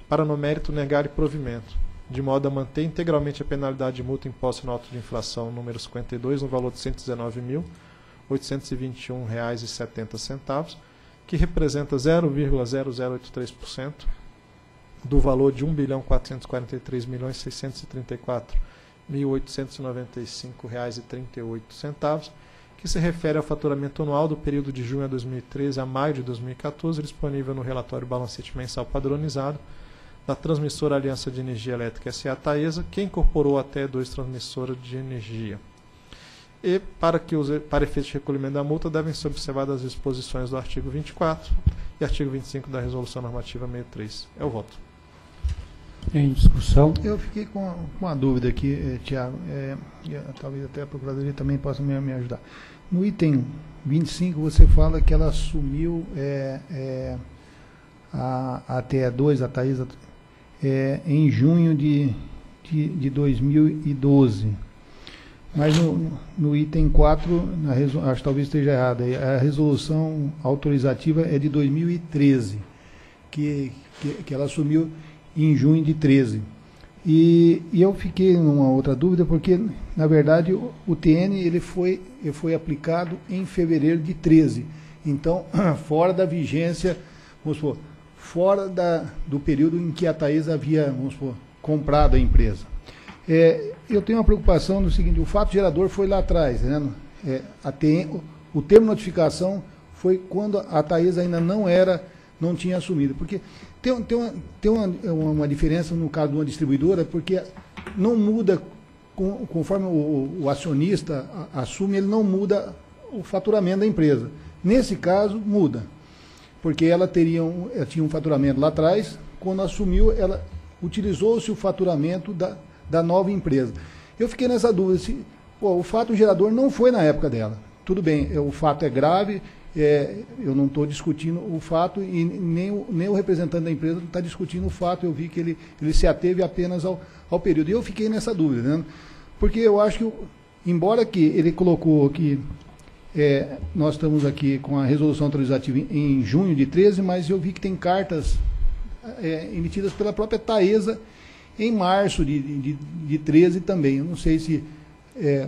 para no mérito negar e provimento, de modo a manter integralmente a penalidade de multa imposta no auto de inflação número 52 no valor de R$ 119.821,70, que representa 0,0083% do valor de R$ 1.443.634.895,38 que se refere ao faturamento anual do período de junho de 2013 a maio de 2014, disponível no relatório balancete mensal padronizado da transmissora Aliança de Energia Elétrica SA Taesa, que incorporou até dois transmissoras de energia. E, para, que os, para efeitos de recolhimento da multa, devem ser observadas as disposições do artigo 24 e artigo 25 da Resolução Normativa 63. É o voto. Em discussão. Eu fiquei com uma dúvida aqui, eh, Tiago. É, talvez até a Procuradoria também possa me, me ajudar. No item 25, você fala que ela assumiu é, é, a, a TE2, a Thaisa, é, em junho de, de, de 2012. Mas no, no item 4, na, acho que talvez esteja errado, a resolução autorizativa é de 2013, que, que, que ela assumiu em junho de 13. E, e, eu fiquei numa outra dúvida, porque, na verdade, o, o TN ele foi, ele foi aplicado em fevereiro de 13. Então, [clears throat] fora da vigência, vamos supor, fora da, do período em que a Thais havia, vamos supor, comprado a empresa. É, eu tenho uma preocupação no seguinte, o fato gerador foi lá atrás, né? É, TN, o termo notificação foi quando a Thais ainda não era, não tinha assumido, porque tem, tem, uma, tem uma, uma diferença no caso de uma distribuidora, porque não muda, com, conforme o, o acionista assume, ele não muda o faturamento da empresa. Nesse caso, muda, porque ela, teria um, ela tinha um faturamento lá atrás, quando assumiu, ela utilizou-se o faturamento da, da nova empresa. Eu fiquei nessa dúvida, se, pô, o fato gerador não foi na época dela. Tudo bem, é, o fato é grave, é, eu não estou discutindo o fato e nem o, nem o representante da empresa está discutindo o fato. Eu vi que ele, ele se ateve apenas ao, ao período. E eu fiquei nessa dúvida, né? porque eu acho que, embora que ele colocou que É, nós estamos aqui com a resolução autorizativa em, em junho de 13, mas eu vi que tem cartas é, emitidas pela própria Taesa em março de, de, de 13 também. Eu não sei se, é,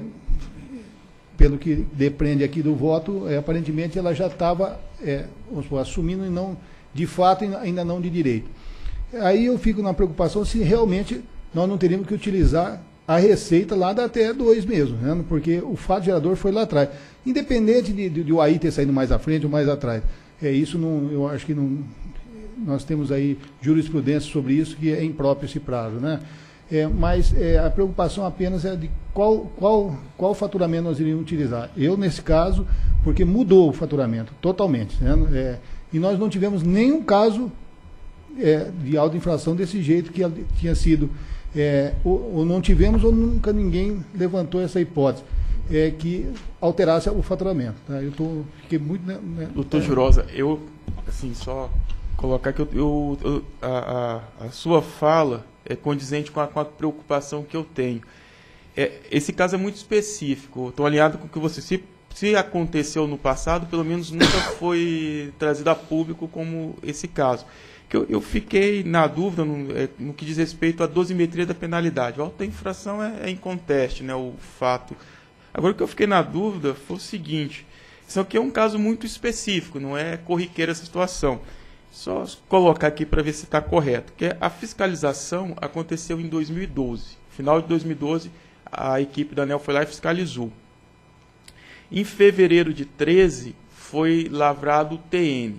pelo que depende aqui do voto, é, aparentemente ela já estava é, assumindo e não, de fato, ainda não de direito. Aí eu fico na preocupação se realmente nós não teríamos que utilizar a receita lá da TE2 mesmo, né? porque o fato gerador foi lá atrás. Independente de, de, de o AI ter saído mais à frente ou mais atrás. É, isso não, eu acho que não. Nós temos aí jurisprudência sobre isso, que é impróprio esse prazo. Né? É, mas é, a preocupação apenas é de qual, qual, qual faturamento nós iríamos utilizar. Eu, nesse caso, porque mudou o faturamento totalmente. Né? É, e nós não tivemos nenhum caso é, de alta inflação desse jeito que tinha sido é, ou, ou, não tivemos ou nunca ninguém levantou essa hipótese, é, que alterasse o faturamento. Tá? Eu tô, fiquei muito. Né, né Doutor é. Jurosa, eu, assim, só colocar que eu, eu, eu a, a, a, sua fala é condizente com a, com a preocupação que eu tenho. É, esse caso é muito específico, estou alinhado com o que você. Se, se aconteceu no passado, pelo menos nunca foi trazido a público como esse caso que eu, eu fiquei na dúvida no, é, no, que diz respeito à dosimetria da penalidade. A alta infração é, é inconteste, né, o fato. Agora, o que eu fiquei na dúvida foi o seguinte: isso aqui é um caso muito específico, não é corriqueira essa situação. Só colocar aqui para ver se está correto. Que a fiscalização aconteceu em 2012. Final de 2012, a equipe da ANEL foi lá e fiscalizou. Em fevereiro de 13, foi lavrado o TN.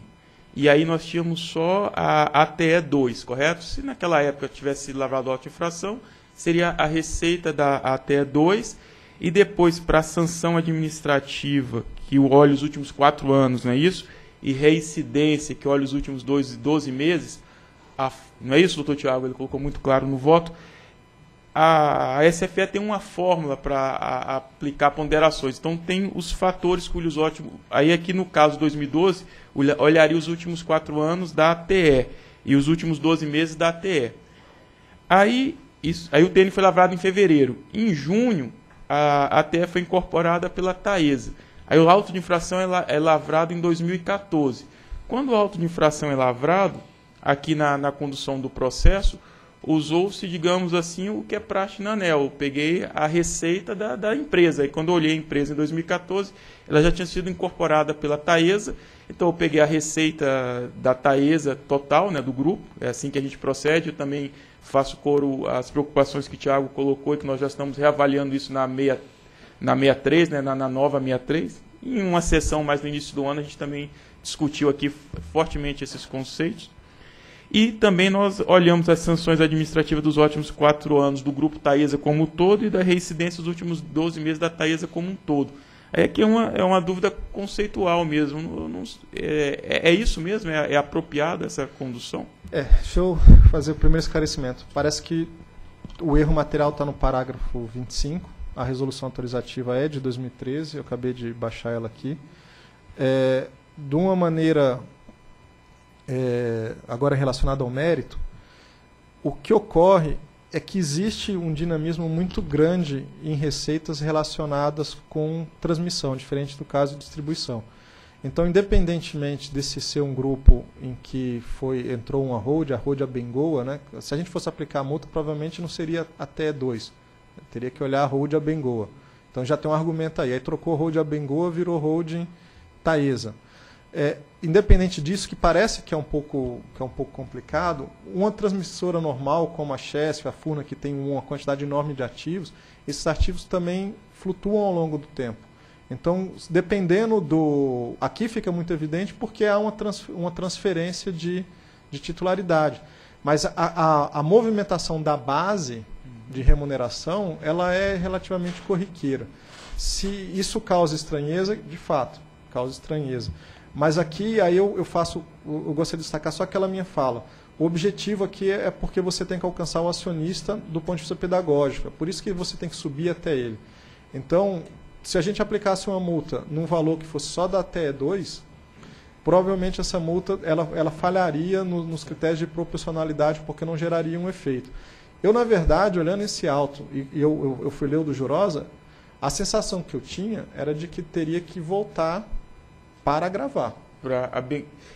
E aí nós tínhamos só a ATE 2, correto? Se naquela época tivesse lavado alta infração, seria a receita da ATE 2 e depois para a sanção administrativa, que olha os últimos quatro anos, não é isso? E reincidência, que olha os últimos dois, 12 meses, a, não é isso, doutor Tiago? Ele colocou muito claro no voto a, a SFE tem uma fórmula para aplicar ponderações. Então, tem os fatores cujos ótimos. Aí, aqui no caso 2012, olharia os últimos quatro anos da ATE e os últimos 12 meses da ATE. Aí, isso, aí o TN foi lavrado em fevereiro. Em junho, a ATE foi incorporada pela Taesa. Aí o auto de infração é, é lavrado em 2014. Quando o auto de infração é lavrado, aqui na, na condução do processo, usou-se, digamos assim, o que é praxe na ANEL. Eu peguei a receita da, da empresa. E quando eu olhei a empresa em 2014, ela já tinha sido incorporada pela Taesa. Então eu peguei a receita da Taesa total, né, do grupo. É assim que a gente procede. Eu também faço coro às preocupações que o Tiago colocou e que nós já estamos reavaliando isso na, meia, na 63, né, na, na nova 63. Em uma sessão mais no início do ano, a gente também discutiu aqui fortemente esses conceitos. E também nós olhamos as sanções administrativas dos últimos quatro anos do Grupo Taesa como um todo e da reincidência dos últimos 12 meses da Taesa como um todo. É que é uma, é uma dúvida conceitual mesmo. Não, é, é, é, isso mesmo? É, é apropriada essa condução? É, deixa eu fazer o primeiro esclarecimento. Parece que o erro material está no parágrafo 25. A resolução autorizativa é de 2013, eu acabei de baixar ela aqui. É, de uma maneira é, agora relacionado ao mérito, o que ocorre é que existe um dinamismo muito grande em receitas relacionadas com transmissão, diferente do caso de distribuição. Então, independentemente desse ser um grupo em que foi entrou uma hold, a hold abengoa, né? se a gente fosse aplicar a multa, provavelmente não seria até dois. Teria que olhar a hold abengoa. Então já tem um argumento aí. Aí trocou hold abengoa, virou holding Taesa. É, independente disso, que parece que é um pouco que é um pouco complicado, uma transmissora normal como a Chesf, a Furna, que tem uma quantidade enorme de ativos, esses ativos também flutuam ao longo do tempo. Então, dependendo do. Aqui fica muito evidente porque há uma, trans, uma transferência de, de titularidade. Mas a, a, a movimentação da base de remuneração ela é relativamente corriqueira. Se isso causa estranheza, de fato, causa estranheza. Mas aqui, aí eu, eu faço, eu gostaria de destacar só aquela minha fala. O objetivo aqui é porque você tem que alcançar o acionista do ponto de vista pedagógico. É por isso que você tem que subir até ele. Então, se a gente aplicasse uma multa num valor que fosse só da TE 2, provavelmente essa multa ela, ela falharia no, nos critérios de proporcionalidade porque não geraria um efeito. Eu, na verdade, olhando esse alto, e, e eu, eu, eu fui ler o do Jurosa, A sensação que eu tinha era de que teria que voltar para gravar. Pra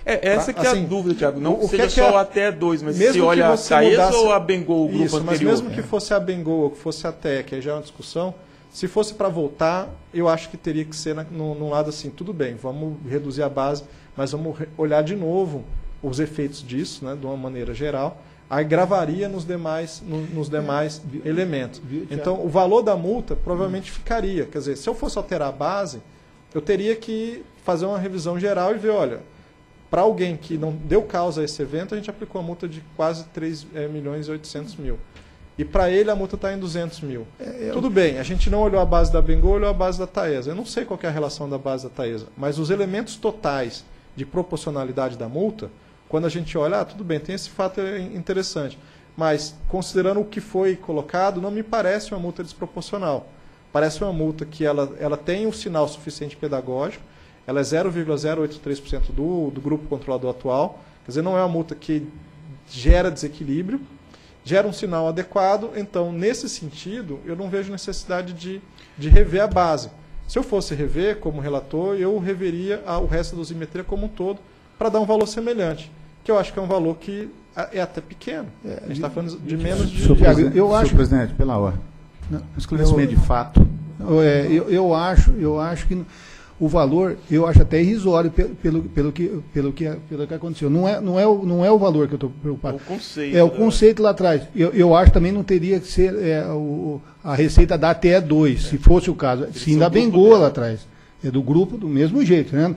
É, essa Pra- que é assim, a dúvida, Thiago. Não o- seja que é que só é- até dois, mas mesmo se que olha a Taesa mudasse- ou a Bengol, o grupo Isso, mas anterior. mesmo que fosse a Bengol ou que fosse a TEC, aí já é uma discussão. Se fosse para voltar, eu acho que teria que ser na, no, num lado assim, tudo bem, vamos reduzir a base, mas vamos olhar de novo os efeitos disso, né, de uma maneira geral. Aí gravaria nos demais, no- nos demais elementos. Viu, Thiago? Então, o valor da multa provavelmente ficaria. Quer dizer, se eu fosse alterar a base, eu teria que fazer uma revisão geral e ver, olha, para alguém que não deu causa a esse evento, a gente aplicou a multa de quase 3 eh, milhões e 800 mil. E para ele a multa está em 200 mil. Tudo bem, a gente não olhou a base da Bengol, olhou a base da Taesa. Eu não sei qual é a relação da base da Taesa, mas os elementos totais de proporcionalidade da multa, quando a gente olha, ah, tudo bem, tem esse fato é interessante, mas considerando o que foi colocado, não me parece uma multa desproporcional. Parece uma multa que ela, ela tem um sinal suficiente pedagógico, ela é 0,083% do, do grupo controlador atual, quer dizer, não é uma multa que gera desequilíbrio, gera um sinal adequado, então, nesse sentido, eu não vejo necessidade de, de rever a base. Se eu fosse rever como relator, eu reveria a- o resto da dosimetria como um todo para dar um valor semelhante, que eu acho que é um valor que é até pequeno. a gente está falando de menos de... Senhor eu senhor acho- presidente, pela. Não, Esclarecimento eu- de fato. É, eu, eu acho, eu acho que o valor, eu acho até irrisório pelo, pelo, pelo, que, pelo, que, pelo que aconteceu. Não é, não, é o, não é o valor que eu estou É preocupado. o conceito. É o né? conceito lá atrás. Eu, eu acho também não teria que ser é, o, a receita da TE 2, se fosse o caso. Sim, são da Bengoa lá atrás. É do grupo do mesmo jeito, né?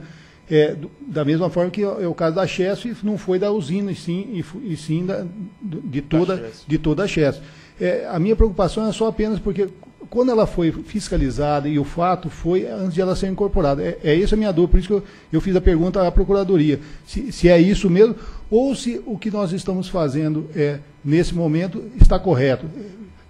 É, do- da mesma forma que é o caso da Chess, não foi da usina, e sim, e, e sim da, de, toda, de toda a Chess. É, a minha preocupação é só apenas porque quando ela foi fiscalizada e o fato foi antes de ela ser incorporada. É, é essa a minha dúvida, por isso que eu, eu fiz a pergunta à Procuradoria. Se, se é isso mesmo, ou se o que nós estamos fazendo é, nesse momento está correto.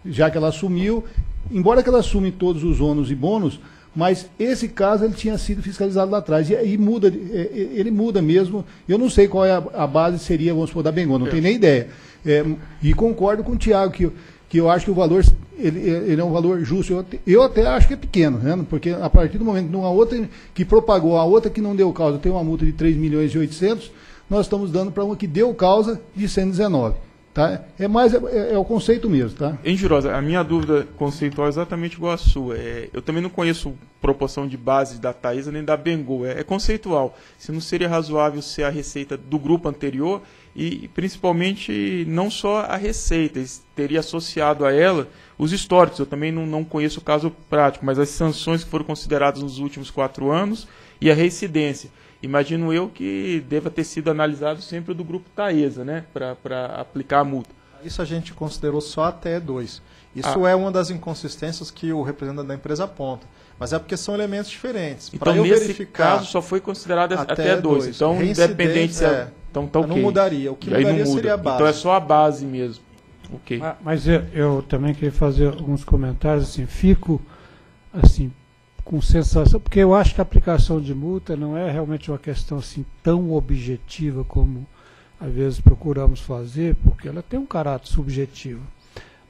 Já que ela assumiu, embora que ela assume todos os ônus e bônus, mas esse caso ele tinha sido fiscalizado lá atrás. E aí muda, é, é, ele muda mesmo. Eu não sei qual é a, a base seria, vamos supor, da Bengon, não tenho nem ideia. É, e concordo com o Tiago, que, que eu acho que o valor ele, ele é um valor justo. Eu, até- eu até acho que é pequeno, né? porque a partir do momento que uma outra que propagou, a outra que não deu causa tem uma multa de 3 milhões e 800, nós estamos dando para uma que deu causa de 119. Tá? É mais é, é o conceito mesmo, tá? Em Jurosa, a minha dúvida conceitual é exatamente igual à sua. É, eu também não conheço proporção de base da Taísa nem da Bengol. É, é conceitual. Se não seria razoável ser a receita do grupo anterior e, principalmente, não só a receita, teria associado a ela os históricos. Eu também não, não conheço o caso prático, mas as sanções que foram consideradas nos últimos quatro anos e a reincidência. Imagino eu que deva ter sido analisado sempre o do grupo Taesa, né, para aplicar a multa. Isso a gente considerou só até 2. Isso Ah. é uma das inconsistências que o representante da empresa aponta. Mas é porque são elementos diferentes. Então, eu nesse caso, só foi considerado até até, dois. dois. Então, independente se é. é. Então, tá eu ok. não mudaria. O que E mudaria muda. seria a base. Então, é só a base mesmo. Ok. Ah, Mas eu, eu também queria fazer alguns comentários, assim, fico assim com sensação, porque eu acho que a aplicação de multa não é realmente uma questão assim tão objetiva como às vezes procuramos fazer, porque ela tem um caráter subjetivo.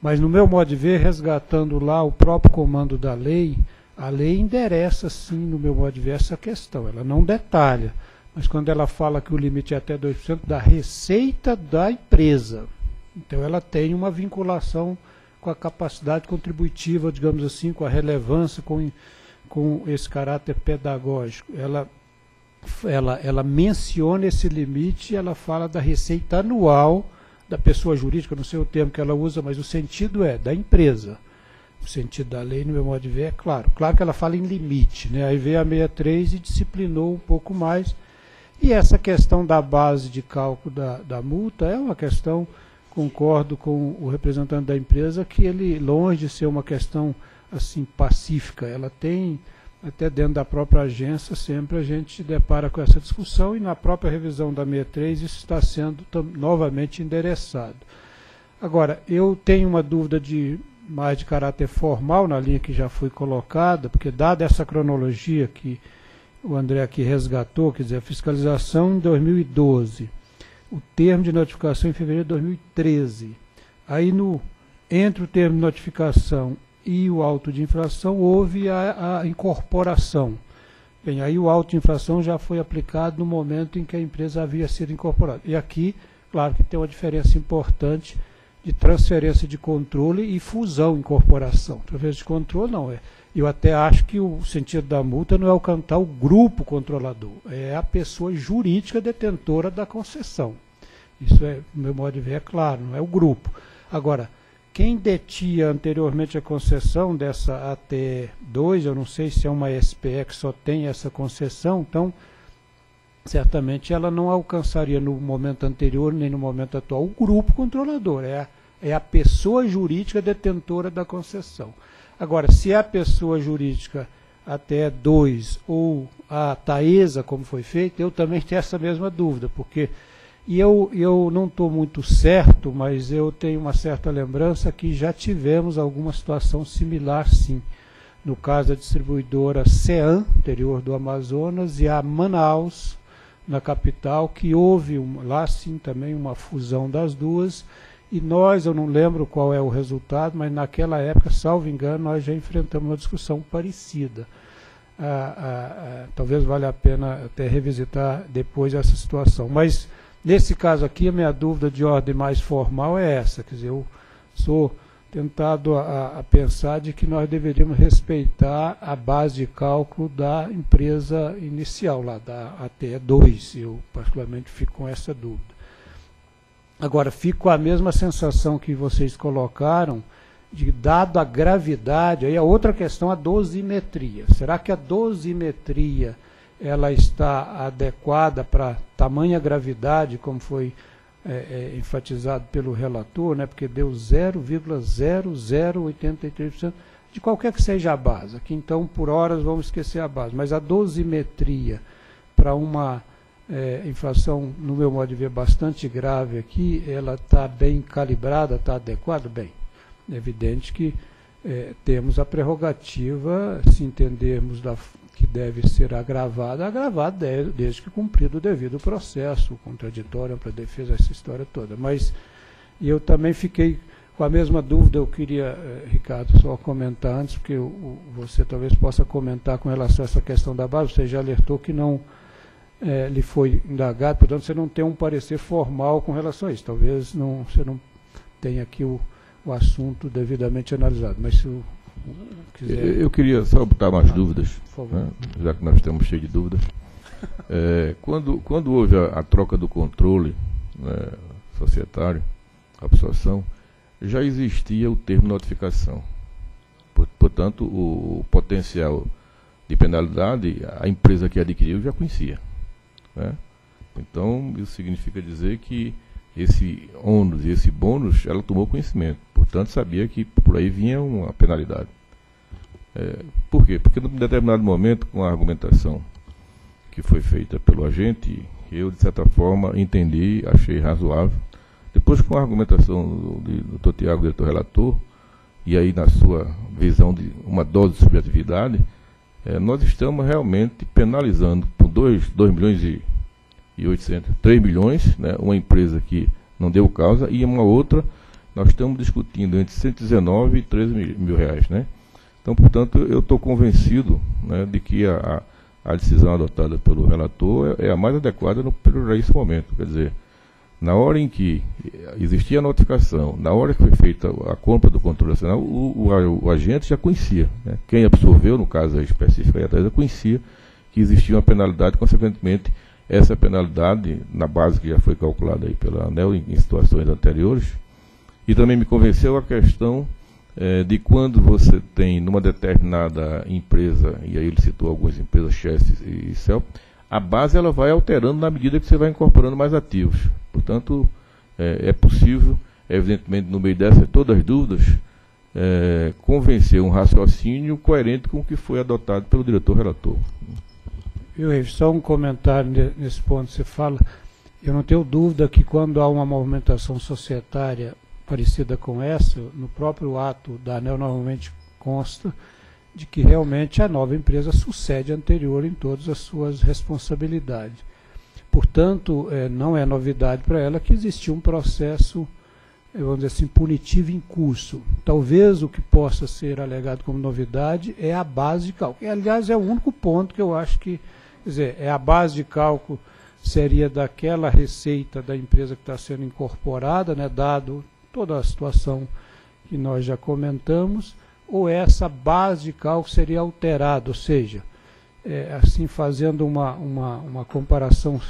Mas no meu modo de ver, resgatando lá o próprio comando da lei, a lei endereça sim, no meu modo de ver, essa questão. Ela não detalha, mas quando ela fala que o limite é até 2% da receita da empresa, então ela tem uma vinculação com a capacidade contributiva, digamos assim, com a relevância, com, com esse caráter pedagógico. Ela, ela, ela menciona esse limite, ela fala da receita anual da pessoa jurídica, não sei o termo que ela usa, mas o sentido é da empresa. O sentido da lei, no meu modo de ver, é claro. Claro que ela fala em limite, né? Aí veio a 63 e disciplinou um pouco mais. E essa questão da base de cálculo da, da multa é uma questão concordo com o representante da empresa que ele longe de ser uma questão assim pacífica ela tem até dentro da própria agência sempre a gente depara com essa discussão e na própria revisão da 63 isso está sendo novamente endereçado agora eu tenho uma dúvida de mais de caráter formal na linha que já foi colocada porque dada essa cronologia que o André aqui resgatou quer dizer a fiscalização em 2012 o termo de notificação em fevereiro de 2013. Aí no entre o termo de notificação e o auto de infração, houve a, a incorporação. Bem, aí o auto de infração já foi aplicado no momento em que a empresa havia sido incorporada. E aqui, claro que tem uma diferença importante de transferência de controle e fusão incorporação. Transferência de controle não é. Eu até acho que o sentido da multa não é alcançar o grupo controlador, é a pessoa jurídica detentora da concessão. Isso é, no meu modo de ver, é claro, não é o grupo. Agora, quem detinha anteriormente a concessão dessa AT2, eu não sei se é uma SPE que só tem essa concessão, então certamente ela não alcançaria no momento anterior nem no momento atual o grupo controlador, é a, é a pessoa jurídica detentora da concessão. Agora, se é a pessoa jurídica até 2 ou a Taesa, como foi feito, eu também tenho essa mesma dúvida, porque e eu, eu não estou muito certo, mas eu tenho uma certa lembrança que já tivemos alguma situação similar, sim. No caso da distribuidora CEAM, interior do Amazonas, e a Manaus, na capital, que houve um, lá sim também uma fusão das duas. E nós, eu não lembro qual é o resultado, mas naquela época, salvo engano, nós já enfrentamos uma discussão parecida. Ah, ah, ah, talvez valha a pena até revisitar depois essa situação. Mas Nesse caso aqui, a minha dúvida de ordem mais formal é essa, quer dizer, eu sou tentado a, a, pensar de que nós deveríamos respeitar a base de cálculo da empresa inicial, lá da ATE2. Eu, particularmente, fico com essa dúvida. Agora, fico com a mesma sensação que vocês colocaram, de dado a gravidade, aí a outra questão, a dosimetria. Será que a dosimetria ela está adequada para tamanha gravidade, como foi é, é, enfatizado pelo relator, né, porque deu 0,0083% de qualquer que seja a base. Aqui, então, por horas, vamos esquecer a base. Mas a dosimetria para uma é, inflação, no meu modo de ver, bastante grave aqui, ela está bem calibrada, está adequada? Bem, é evidente que é, temos a prerrogativa, se entendermos da que deve ser agravada, agravada desde que cumprido o devido processo, contraditório para defesa, essa história toda. Mas eu também fiquei com a mesma dúvida, eu queria, eh, Ricardo, só comentar antes, porque você talvez possa comentar com relação a essa questão da base, você já alertou que não eh, lhe foi indagado, portanto você não tem um parecer formal com relação a isso. Talvez não, você não tenha aqui o, o assunto devidamente analisado, mas se o. Eu queria só botar mais ah, dúvidas, né, já que nós estamos cheios de dúvidas. [laughs] É, quando, quando houve a, a troca do controle né, societário, a absorção, já existia o termo notificação. Portanto, o potencial de penalidade, a empresa que adquiriu já conhecia. Né? Então, isso significa dizer que esse ônus e esse bônus, ela tomou conhecimento. Portanto, sabia que por aí vinha uma penalidade. É, por quê? Porque num determinado momento, com a argumentação que foi feita pelo agente, eu, de certa forma, entendi, achei razoável. Depois, com a argumentação do, do Dr. Tiago, diretor relator, e aí na sua visão de uma dose de subjetividade, é, nós estamos realmente penalizando por 2 milhões e, e 800, 3 milhões, né, uma empresa que não deu causa, e uma outra, nós estamos discutindo entre 119 e 13 mil, mil reais, né? Então, portanto, eu estou convencido né, de que a, a, decisão adotada pelo relator é, é a mais adequada no, para esse momento. Quer dizer, na hora em que existia a notificação, na hora que foi feita a compra do controle nacional, o, o, o agente já conhecia. Né? Quem absorveu, no caso específico aí atrás, já conhecia que existia uma penalidade, consequentemente, essa penalidade, na base que já foi calculada aí pela ANEL em, em situações anteriores, e também me convenceu a questão é, de quando você tem numa determinada empresa, e aí ele citou algumas empresas, Chess e Cell, a base ela vai alterando na medida que você vai incorporando mais ativos. Portanto, é, é possível, evidentemente, no meio dessas todas as dúvidas, é, convencer um raciocínio coerente com o que foi adotado pelo diretor relator. Eu, só um comentário nesse ponto. Você fala, eu não tenho dúvida que quando há uma movimentação societária parecida com essa, no próprio ato da ANEL normalmente consta de que realmente a nova empresa sucede a anterior em todas as suas responsabilidades. Portanto, é, não é novidade para ela que existia um processo vamos dizer assim, punitivo em curso. Talvez o que possa ser alegado como novidade é a base de cálculo. E, aliás, é o único ponto que eu acho que, quer dizer, é a base de cálculo seria daquela receita da empresa que está sendo incorporada, né, dado toda a situação que nós já comentamos, ou essa base de cálculo seria alterada, ou seja, é, assim fazendo uma, uma, uma comparação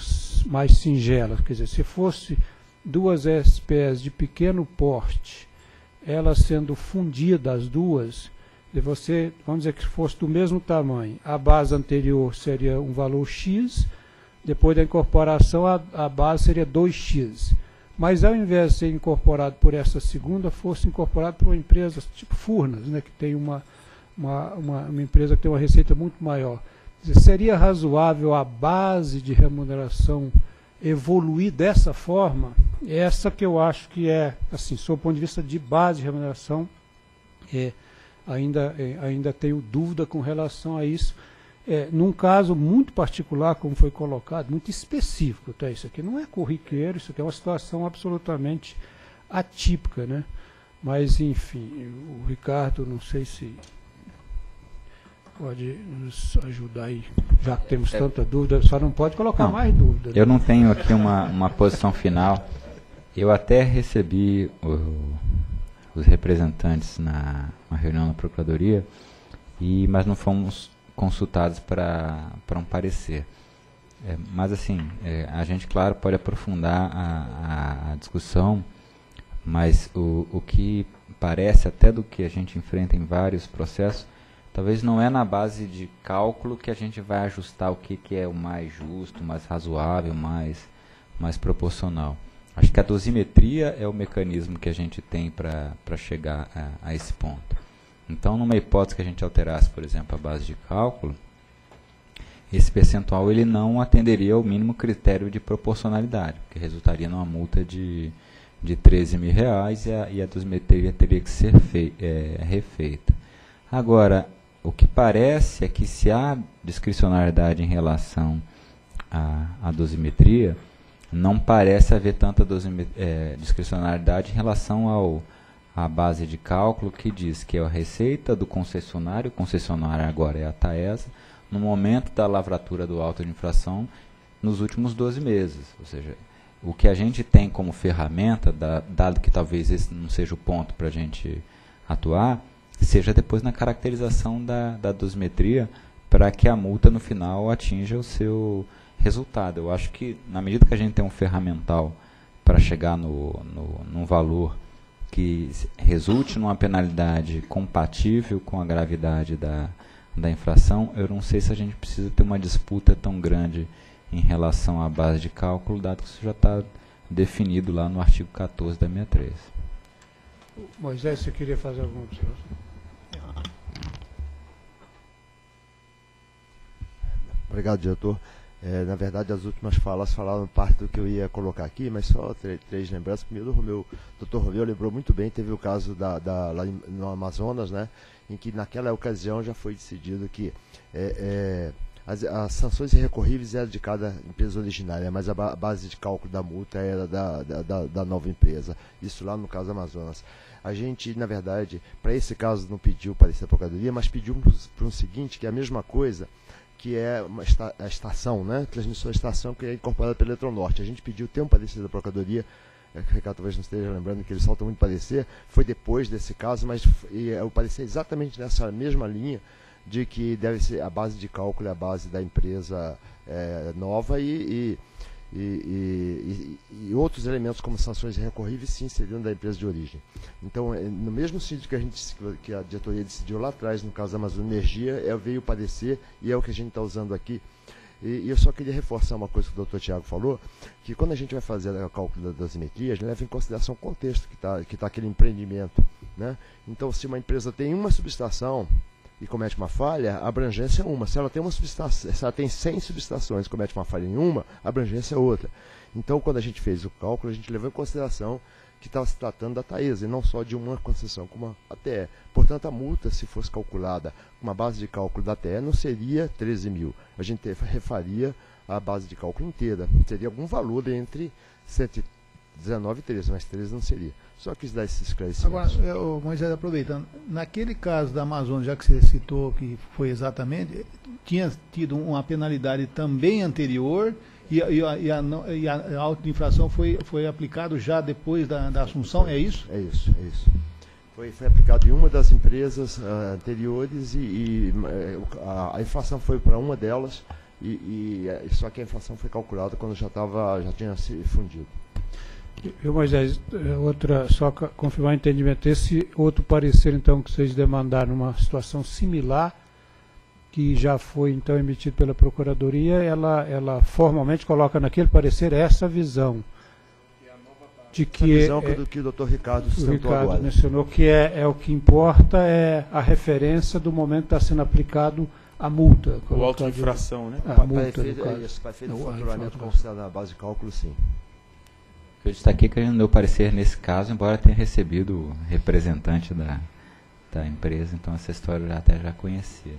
mais singela, quer dizer, se fosse duas SPS de pequeno porte, elas sendo fundidas as duas, e você, vamos dizer que fosse do mesmo tamanho, a base anterior seria um valor X, depois da incorporação a, a base seria 2X. Mas ao invés de ser incorporado por essa segunda, fosse incorporado por uma empresa tipo Furnas, né, que tem uma, uma, uma, uma empresa que tem uma receita muito maior. Dizer, seria razoável a base de remuneração evoluir dessa forma? Essa que eu acho que é, assim, sob o ponto de vista de base de remuneração, é, ainda, é, ainda tenho dúvida com relação a isso é, num caso muito particular, como foi colocado, muito específico. Tá? Isso aqui não é corriqueiro, isso aqui é uma situação absolutamente atípica. Né? Mas, enfim, o Ricardo, não sei se pode nos ajudar aí, já que temos é. tanta dúvida, só não pode colocar não, mais dúvida. Né? Eu não tenho aqui uma, uma posição final. Eu até recebi o, os representantes na reunião na Procuradoria, e, mas não fomos consultados para um parecer. É, mas assim, é, a gente, claro, pode aprofundar a, a, discussão, mas o, o que parece, até do que a gente enfrenta em vários processos, talvez não é na base de cálculo que a gente vai ajustar o que, que é o mais justo, mais razoável, mais, mais proporcional. Acho que a dosimetria é o mecanismo que a gente tem para chegar a, a esse ponto. Então, numa hipótese que a gente alterasse, por exemplo, a base de cálculo, esse percentual ele não atenderia ao mínimo critério de proporcionalidade, que resultaria numa multa de, de 13 mil reais e a, e a dosimetria teria que ser fei, é, refeita. Agora, o que parece é que se há discricionariedade em relação à dosimetria, não parece haver tanta é, discricionariedade em relação ao a base de cálculo que diz que é a receita do concessionário, o concessionário agora é a Taesa, no momento da lavratura do auto de infração nos últimos 12 meses. Ou seja, o que a gente tem como ferramenta, da, dado que talvez esse não seja o ponto para a gente atuar, seja depois na caracterização da, da dosimetria para que a multa no final atinja o seu resultado. Eu acho que na medida que a gente tem um ferramental para chegar no, no, num valor que resulte numa penalidade compatível com a gravidade da, da infração, eu não sei se a gente precisa ter uma disputa tão grande em relação à base de cálculo, dado que isso já está definido lá no artigo 14 da 63. Moisés, você queria fazer alguma observação? Obrigado, diretor. É, na verdade, as últimas falas falaram parte do que eu ia colocar aqui, mas só três lembranças. Primeiro, o Romeu, doutor Romeu lembrou muito bem, teve o caso da, da, lá no Amazonas, né, em que naquela ocasião já foi decidido que é, é, as, as, sanções irrecorríveis eram de cada empresa originária, mas a, ba a base de cálculo da multa era da, da, da, nova empresa. Isso lá no caso Amazonas. A gente, na verdade, para esse caso não pediu parecer da Procuradoria, mas pediu para um seguinte, que é a mesma coisa que é esta, a estação, né? Transmissora estação que é incorporada pela Eletronorte. A gente pediu ter um parecer da Procuradoria, é, que o Ricardo talvez não esteja lembrando que ele solta muito parecer, foi depois desse caso, mas é, o parecer exatamente nessa mesma linha de que deve ser a base de cálculo é a base da empresa é, nova e, e e, e, e, outros elementos como sanções recorríveis sim seriam da empresa de origem. Então, é, no mesmo sentido que a gente que a diretoria decidiu lá atrás, no caso da Amazônia Energia, é, veio parecer e é o que a gente está usando aqui. E, e, eu só queria reforçar uma coisa que o doutor Tiago falou, que quando a gente vai fazer o cálculo das simetrias, leva em consideração o contexto que está que tá aquele empreendimento. Né? Então, se uma empresa tem uma subestação, e comete uma falha, a abrangência é uma. Se ela tem uma se ela tem 100 subestações e comete uma falha em uma, a abrangência é outra. Então, quando a gente fez o cálculo, a gente levou em consideração que estava se tratando da Taesa e não só de uma concessão como a TE. Portanto, a multa, se fosse calculada com uma base de cálculo da TE, não seria 13 mil. A gente refaria a base de cálculo inteira. Seria algum valor entre 19 e 13, mas 13 não seria. Só quis dar esse esclarecimento. Agora, é, ô, Moisés, aproveitando, naquele caso da Amazônia, já que você citou que foi exatamente, tinha tido uma penalidade também anterior e, a- e a, e a e a auto de infração foi, foi aplicado já depois da, da assunção, é isso? É isso, é isso. Foi, foi aplicado em uma das empresas ah, anteriores e, e, eh, a, a inflação foi para uma delas e, e, eh, só que a inflação foi calculada quando já tava, já tinha se fundido. Eu, Moisés, é, outra, só confirmar o entendimento. Esse outro parecer, então, que vocês demandaram numa situação similar, que já foi, então, emitido pela Procuradoria, ela, ela formalmente coloca naquele parecer essa visão. De A que visão é, que, do, que o doutor Ricardo o Ricardo mencionou que é, é o que importa é a referência do momento que está sendo aplicado a multa. O colocado- auto de infração, né? A Para multa, efeito, no é caso. isso, para efeito do a faturamento considerado na base de cálculo, sim. Eu destaquei que não deu parecer nesse caso, embora tenha recebido o representante da, da empresa, então essa história eu já até já conhecia.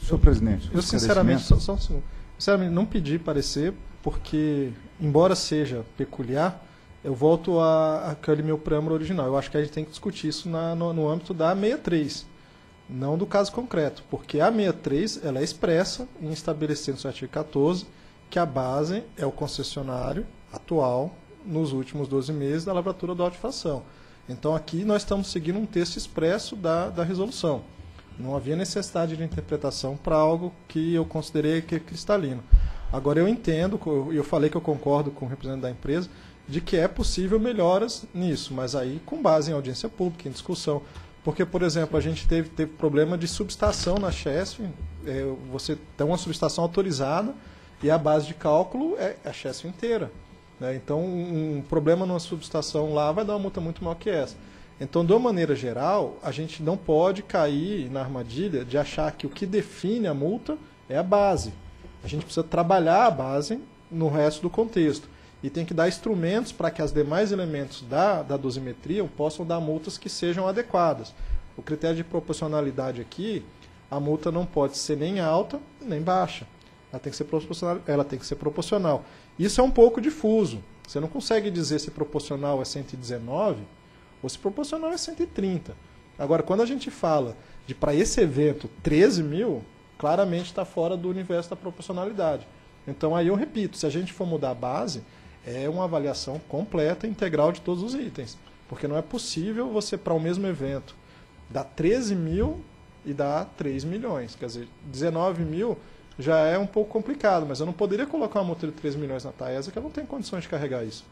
Senhor presidente, Eu sinceramente, só, só um segundo. Sinceramente, não pedi parecer, porque, embora seja peculiar, eu volto a- àquele meu preâmbulo original. Eu acho que a gente tem que discutir isso na- no, no âmbito da 63, não do caso concreto, porque a 63 ela é expressa em estabelecendo no seu artigo 14 que a base é o concessionário atual nos últimos 12 meses da lavratura da autofação. Então aqui nós estamos seguindo um texto expresso da, da resolução. Não havia necessidade de interpretação para algo que eu considerei que é cristalino. Agora eu entendo, e eu falei que eu concordo com o representante da empresa, de que é possível melhoras nisso, mas aí com base em audiência pública, em discussão. Porque, por exemplo, a gente teve, teve problema de subestação na Chesf, é, você tem uma subestação autorizada e a base de cálculo é a Chesf inteira. Né? Então, um problema numa subestação lá vai dar uma multa muito maior que essa. Então, de uma maneira geral, a gente não pode cair na armadilha de achar que o que define a multa é a base. A gente precisa trabalhar a base no resto do contexto. E tem que dar instrumentos para que os demais elementos da, da dosimetria possam dar multas que sejam adequadas. O critério de proporcionalidade aqui, a multa não pode ser nem alta nem baixa. Ela tem que ser proporcional. Ela tem que ser proporcional. Isso é um pouco difuso. Você não consegue dizer se proporcional é 119 ou se proporcional é 130. Agora, quando a gente fala de para esse evento 13 mil, claramente está fora do universo da proporcionalidade. Então aí eu repito, se a gente for mudar a base, é uma avaliação completa, integral de todos os itens. Porque não é possível você, para o mesmo evento, dar 13 mil e dar 3 milhões. Quer dizer, 19 mil já é um pouco complicado, mas eu não poderia colocar uma multa de 3 milhões na Taesa que eu não tenho condições de carregar isso.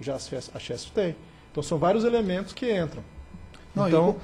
Já a Chess- tem. Então são vários elementos que entram. Não, então, eu-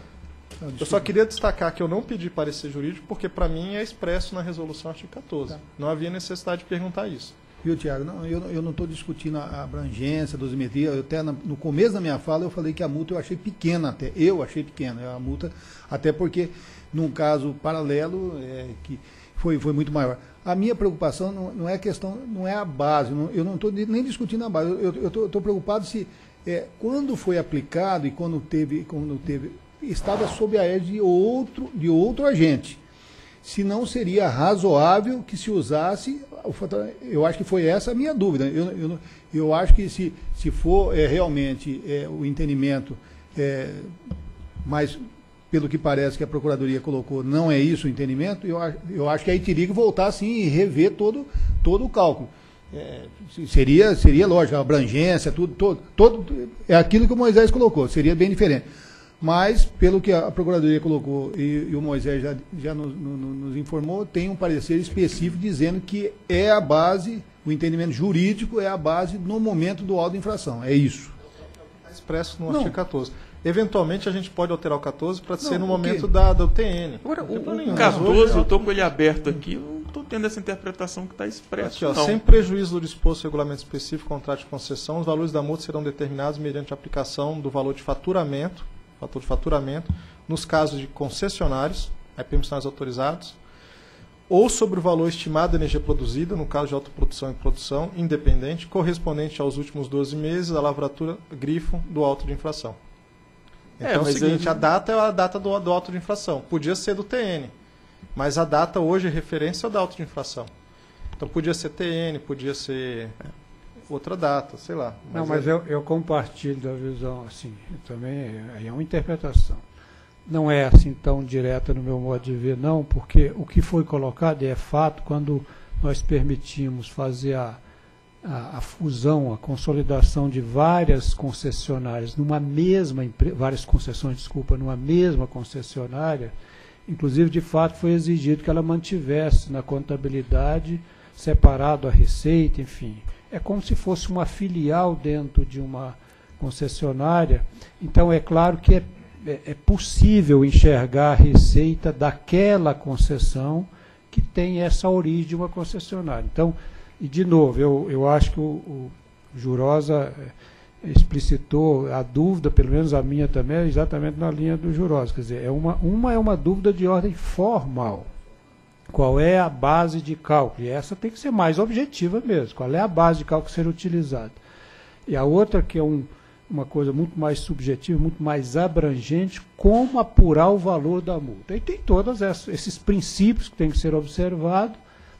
Ah, eu, só queria destacar que eu não pedi parecer jurídico porque para mim é expresso na resolução artigo 14. Tá. Não havia necessidade de perguntar isso. Viu, Tiago? Não, eu, eu não estou discutindo a abrangência, dosimetria. Eu até no começo da minha fala eu falei que a multa eu achei pequena até. Eu achei pequena a multa, até porque num caso paralelo é, que foi, foi muito maior. A minha preocupação não, não é a questão, não é a base. não- eu não estou nem discutindo a base. Eu estou preocupado se é, quando foi aplicado e quando teve, quando teve estava sob a égide de outro, de outro agente se não seria razoável que se usasse eu acho que foi essa a minha dúvida eu, eu, eu acho que se, se for é, realmente é, o entendimento é, mas pelo que parece que a Procuradoria colocou, não é isso o entendimento, eu, acho- eu acho que aí teria que voltar assim e rever todo, todo o cálculo. É, se- seria, seria lógico, a abrangência, tudo, todo, todo, é aquilo que o Moisés colocou, seria bem diferente. Mas, pelo que a Procuradoria colocou e, e o Moisés já, já nos, no- no- nos informou, tem um parecer específico dizendo que é a base, o entendimento jurídico é a base no momento do auto de infração. É isso. Está expresso no artigo 14. Eventualmente a gente pode alterar o 14 para ser no momento da, do TN. Agora, o, o nenhum. Mas 14, hoje- eu estou com ele aberto aqui, eu não estou tendo essa interpretação que está expressa. Aqui, ó, não. sem prejuízo do disposto regulamento específico, contrato de concessão, os valores da multa serão determinados mediante a aplicação do valor de faturamento, fator de faturamento, nos casos de concessionários, aí permissionários autorizados, ou sobre o valor estimado da energia produzida, no caso de autoprodução e produção, independente, correspondente aos últimos 12 meses da lavratura grifo do auto de infração. É, Então é, o mas seguinte, aí- a data é a data do, do auto de infração. Podia ser do TN, mas a data hoje é referência ao da auto de infração. Então podia ser TN, podia ser outra data, sei lá. Mas Não, mas é... eu, eu compartilho da visão, assim, também é uma interpretação. Não é assim tão direta no meu modo de ver, não, porque o que foi colocado, e é fato, quando nós permitimos fazer a, a, a, fusão, a consolidação de várias concessionárias numa mesma várias concessões, desculpa, numa mesma concessionária, inclusive de fato foi exigido que ela mantivesse na contabilidade separado a receita, enfim. É como se fosse uma filial dentro de uma concessionária. Então é claro que é, é, é possível enxergar a receita daquela concessão que tem essa origem de uma concessionária. Então, e, de novo, eu, eu acho que o, o Jurosa eh, explicitou a dúvida, pelo menos a minha também, exatamente na linha do Jurosa. Quer dizer, é uma, uma é uma dúvida de ordem formal. Qual é a base de cálculo? E essa tem que ser mais objetiva mesmo. Qual é a base de cálculo ser utilizada? E a outra, que é um, uma coisa muito mais subjetiva, muito mais abrangente, como apurar o valor da multa. E tem todos esses princípios que têm que ser observados,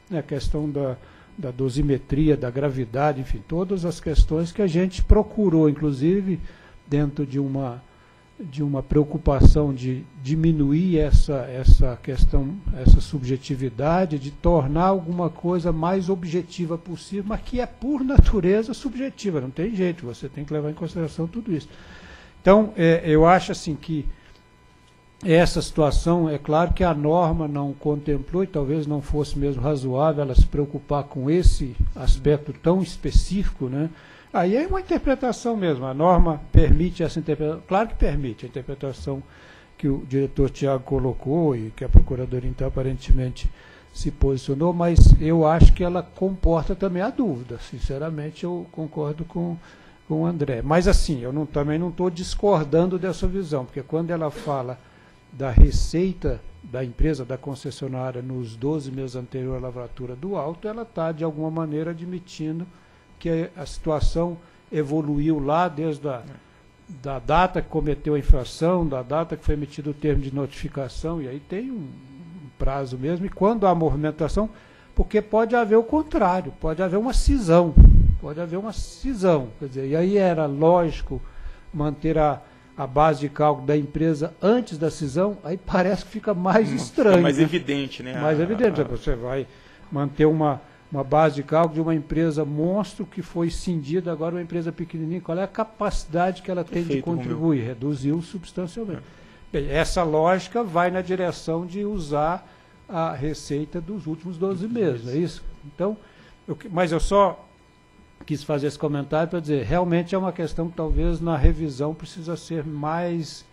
né, a questão da, da dosimetria, da gravidade, enfim, todas as questões que a gente procurou, inclusive dentro de uma de uma preocupação de diminuir essa essa questão, essa subjetividade, de tornar alguma coisa mais objetiva possível, mas que é por natureza subjetiva, não tem jeito, você tem que levar em consideração tudo isso. Então, é, eu acho assim que essa situação, é claro que a norma não contemplou e talvez não fosse mesmo razoável ela se preocupar com esse aspecto tão específico, né? Aí é uma interpretação mesmo. A norma permite essa interpretação. Claro que permite a interpretação que o diretor Tiago colocou e que a Procuradoria então aparentemente se posicionou, mas eu acho que ela comporta também a dúvida. Sinceramente, eu concordo com, com o André. Mas assim, eu não, também não estou discordando dessa visão, porque quando ela fala da receita da empresa, da concessionária, nos 12 meses anteriores à lavratura do alto, ela está, de alguma maneira, admitindo que a situação evoluiu lá desde a da data que cometeu a infração, da data que foi emitido o termo de notificação, e aí tem um prazo mesmo, e quando há movimentação, porque pode haver o contrário, pode haver uma cisão, pode haver uma cisão, quer dizer, e aí era lógico manter a, a base de cálculo da empresa antes da cisão, aí parece que fica mais estranho. Fica mais né? evidente, né? Mais evidente. Você vai manter uma, uma base de cálculo de uma empresa monstro que foi cindida, agora uma empresa pequenininha. Qual é a capacidade que ela tem Perfeito, de contribuir? Reduziu substancialmente. É. Bem, essa lógica vai na direção de usar a receita dos últimos 12 meses, é isso? Então, eu, mas eu só quis fazer esse comentário para dizer, realmente é uma questão que talvez na revisão precisa ser mais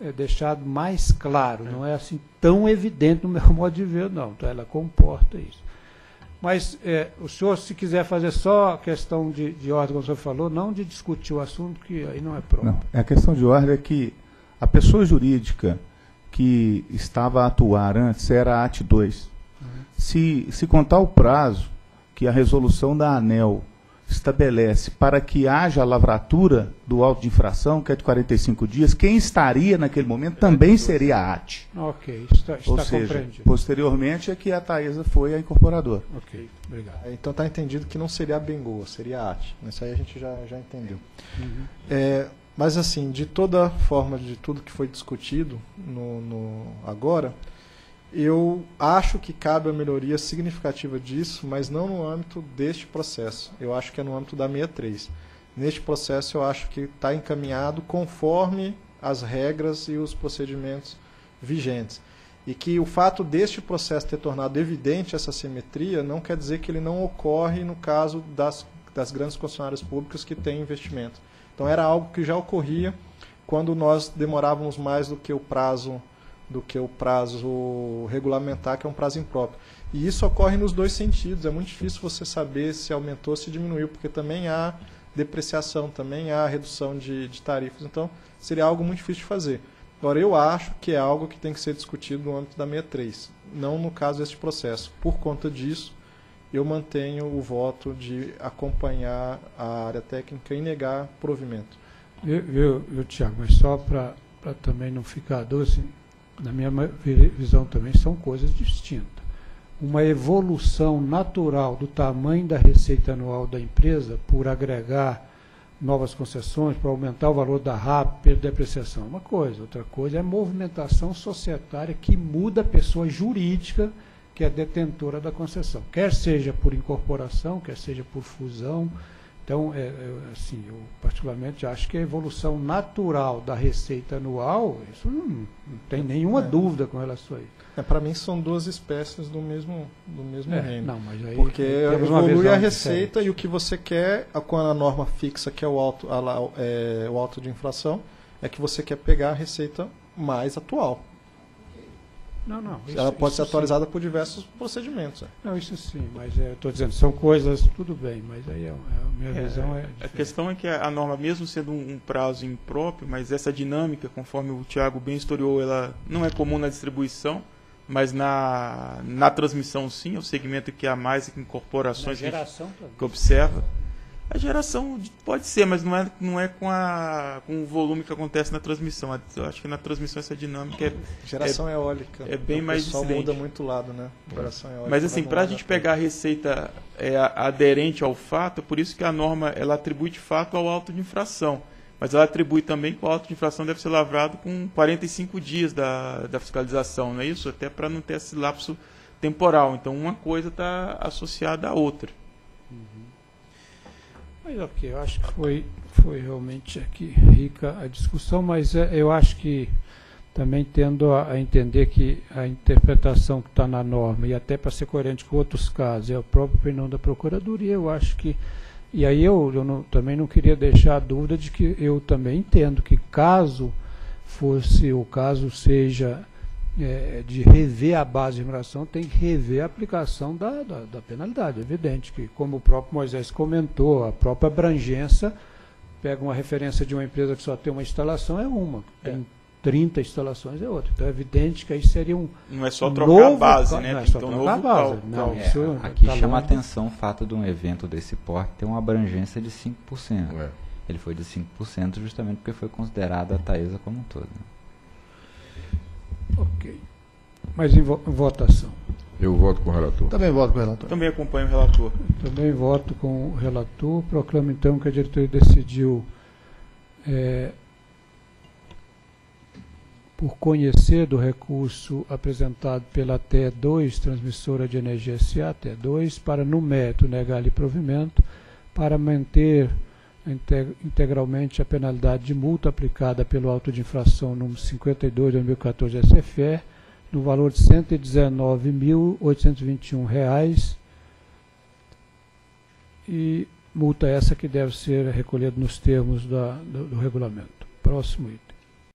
é, deixado mais claro, não é assim tão evidente no meu [laughs] modo de ver, não. Então ela comporta isso. Mas é, o senhor, se quiser fazer só a questão de, de ordem, como o senhor falou, não de discutir o assunto, que aí não é pronto. Não, a questão de ordem é que a pessoa jurídica que estava a atuar antes era a AT 2. Uhum. Se, se contar o prazo que a resolução da ANEL estabelece para que haja a lavratura do auto de infração, que é de 45 dias, quem estaria naquele momento também seria a AT. Ok, está, está Ou seja, posteriormente é que a Taesa foi a incorporadora. Ok, obrigado. Então está entendido que não seria a Bengoa, seria a AT. Isso aí a gente já, já entendeu. Uhum. É, mas assim, de toda forma, de tudo que foi discutido no, no agora, eu acho que cabe a melhoria significativa disso, mas não no âmbito deste processo. Eu acho que é no âmbito da 63. Neste processo, eu acho que está encaminhado conforme as regras e os procedimentos vigentes. E que o fato deste processo ter tornado evidente essa simetria não quer dizer que ele não ocorre no caso das, das grandes concessionárias públicas que têm investimento. Então, era algo que já ocorria quando nós demorávamos mais do que o prazo do que o prazo regulamentar, que é um prazo impróprio. E isso ocorre nos dois sentidos. É muito difícil você saber se aumentou ou se diminuiu, porque também há depreciação, também há redução de, de tarifas. Então, seria algo muito difícil de fazer. Agora, eu acho que é algo que tem que ser discutido no âmbito da 63, não no caso deste processo. Por conta disso, eu mantenho o voto de acompanhar a área técnica e negar provimento. Eu Tiago, mas só para também não ficar doce, na minha visão também são coisas distintas. uma evolução natural do tamanho da receita anual da empresa por agregar novas concessões, para aumentar o valor da RAP, perda depreciação, uma coisa. Outra coisa é a movimentação societária que muda a pessoa jurídica que é detentora da concessão, quer seja por incorporação, quer seja por fusão. Então, é, é, assim, eu particularmente acho que a evolução natural da receita anual, isso não, não tem nenhuma É. dúvida com relação a isso. É, para mim são duas espécies do mesmo, do mesmo É, reino. não, mas aí Porque evolui a receita diferente. e o que você quer com a norma fixa, que é o alto, a é, o alto de inflação, é que você quer pegar a receita mais atual. Não, não. Ela isso- pode ser isso sim. atualizada por diversos procedimentos. é. Não, isso sim, mas é, estou dizendo, são coisas, tudo bem, mas aí é, é- a minha É, visão é. A questão é que a a norma, mesmo sendo um, um prazo impróprio, mas essa dinâmica, conforme o Tiago bem historiou, ela não é comum na distribuição, mas na, na transmissão sim, é o segmento que há mais incorporações que, a gente- geração também. que observa. A geração de- pode ser, mas não é, não é com, a, com o volume que acontece na transmissão. Eu acho que na transmissão essa dinâmica é Geração eólica. é bem o mais incidente. muda muito o lado, né? Geração eólica. Mas assim, de para a gente pegar a receita é, aderente ao fato, é por isso que a norma ela atribui de fato ao auto de infração. Mas ela atribui também que o auto de infração deve ser lavrado com 45 dias da, da fiscalização, não é isso? Até para não ter esse lapso temporal. Então uma coisa está associada à outra. Mas ok, eu acho que foi, foi realmente aqui rica a discussão, mas é, eu acho que também tendo a, a entender que a interpretação que está na norma, e até para ser coerente com outros casos, é a própria opinião da Procuradoria, eu acho que. E aí eu, eu não- também não queria deixar a dúvida de que eu também entendo que caso fosse o caso seja é, de rever a base de remuneração, tem que rever a aplicação da, da, da penalidade. É evidente que, como o próprio Moisés comentou, a própria abrangência pega uma referência de uma empresa que só tem uma instalação, é uma. Tem 30 instalações, é outra. Então é evidente que aí seria um. Não é só um trocar a novo base, ca- né? Não é só um trocar a novo base. Não, É, isso aqui tá chama a atenção o fato de um evento desse porte ter uma abrangência de 5%. É. Ele foi de 5% justamente porque foi considerada a Taesa como um todo. né? Ok. Mas em vo- votação. Eu voto com o relator. Também voto com o relator. Também acompanho o relator. Também voto com o relator. Proclamo então que a diretoria decidiu, é, por conhecer do recurso apresentado pela TE2, transmissora de energia SA, TE2, para no mérito negar-lhe provimento, para manter integralmente a penalidade de multa aplicada pelo auto de infração número 52 de 2014 SFE, no valor de 119.821 reais e multa essa que deve ser recolhida nos termos da- do, do regulamento. Próximo item.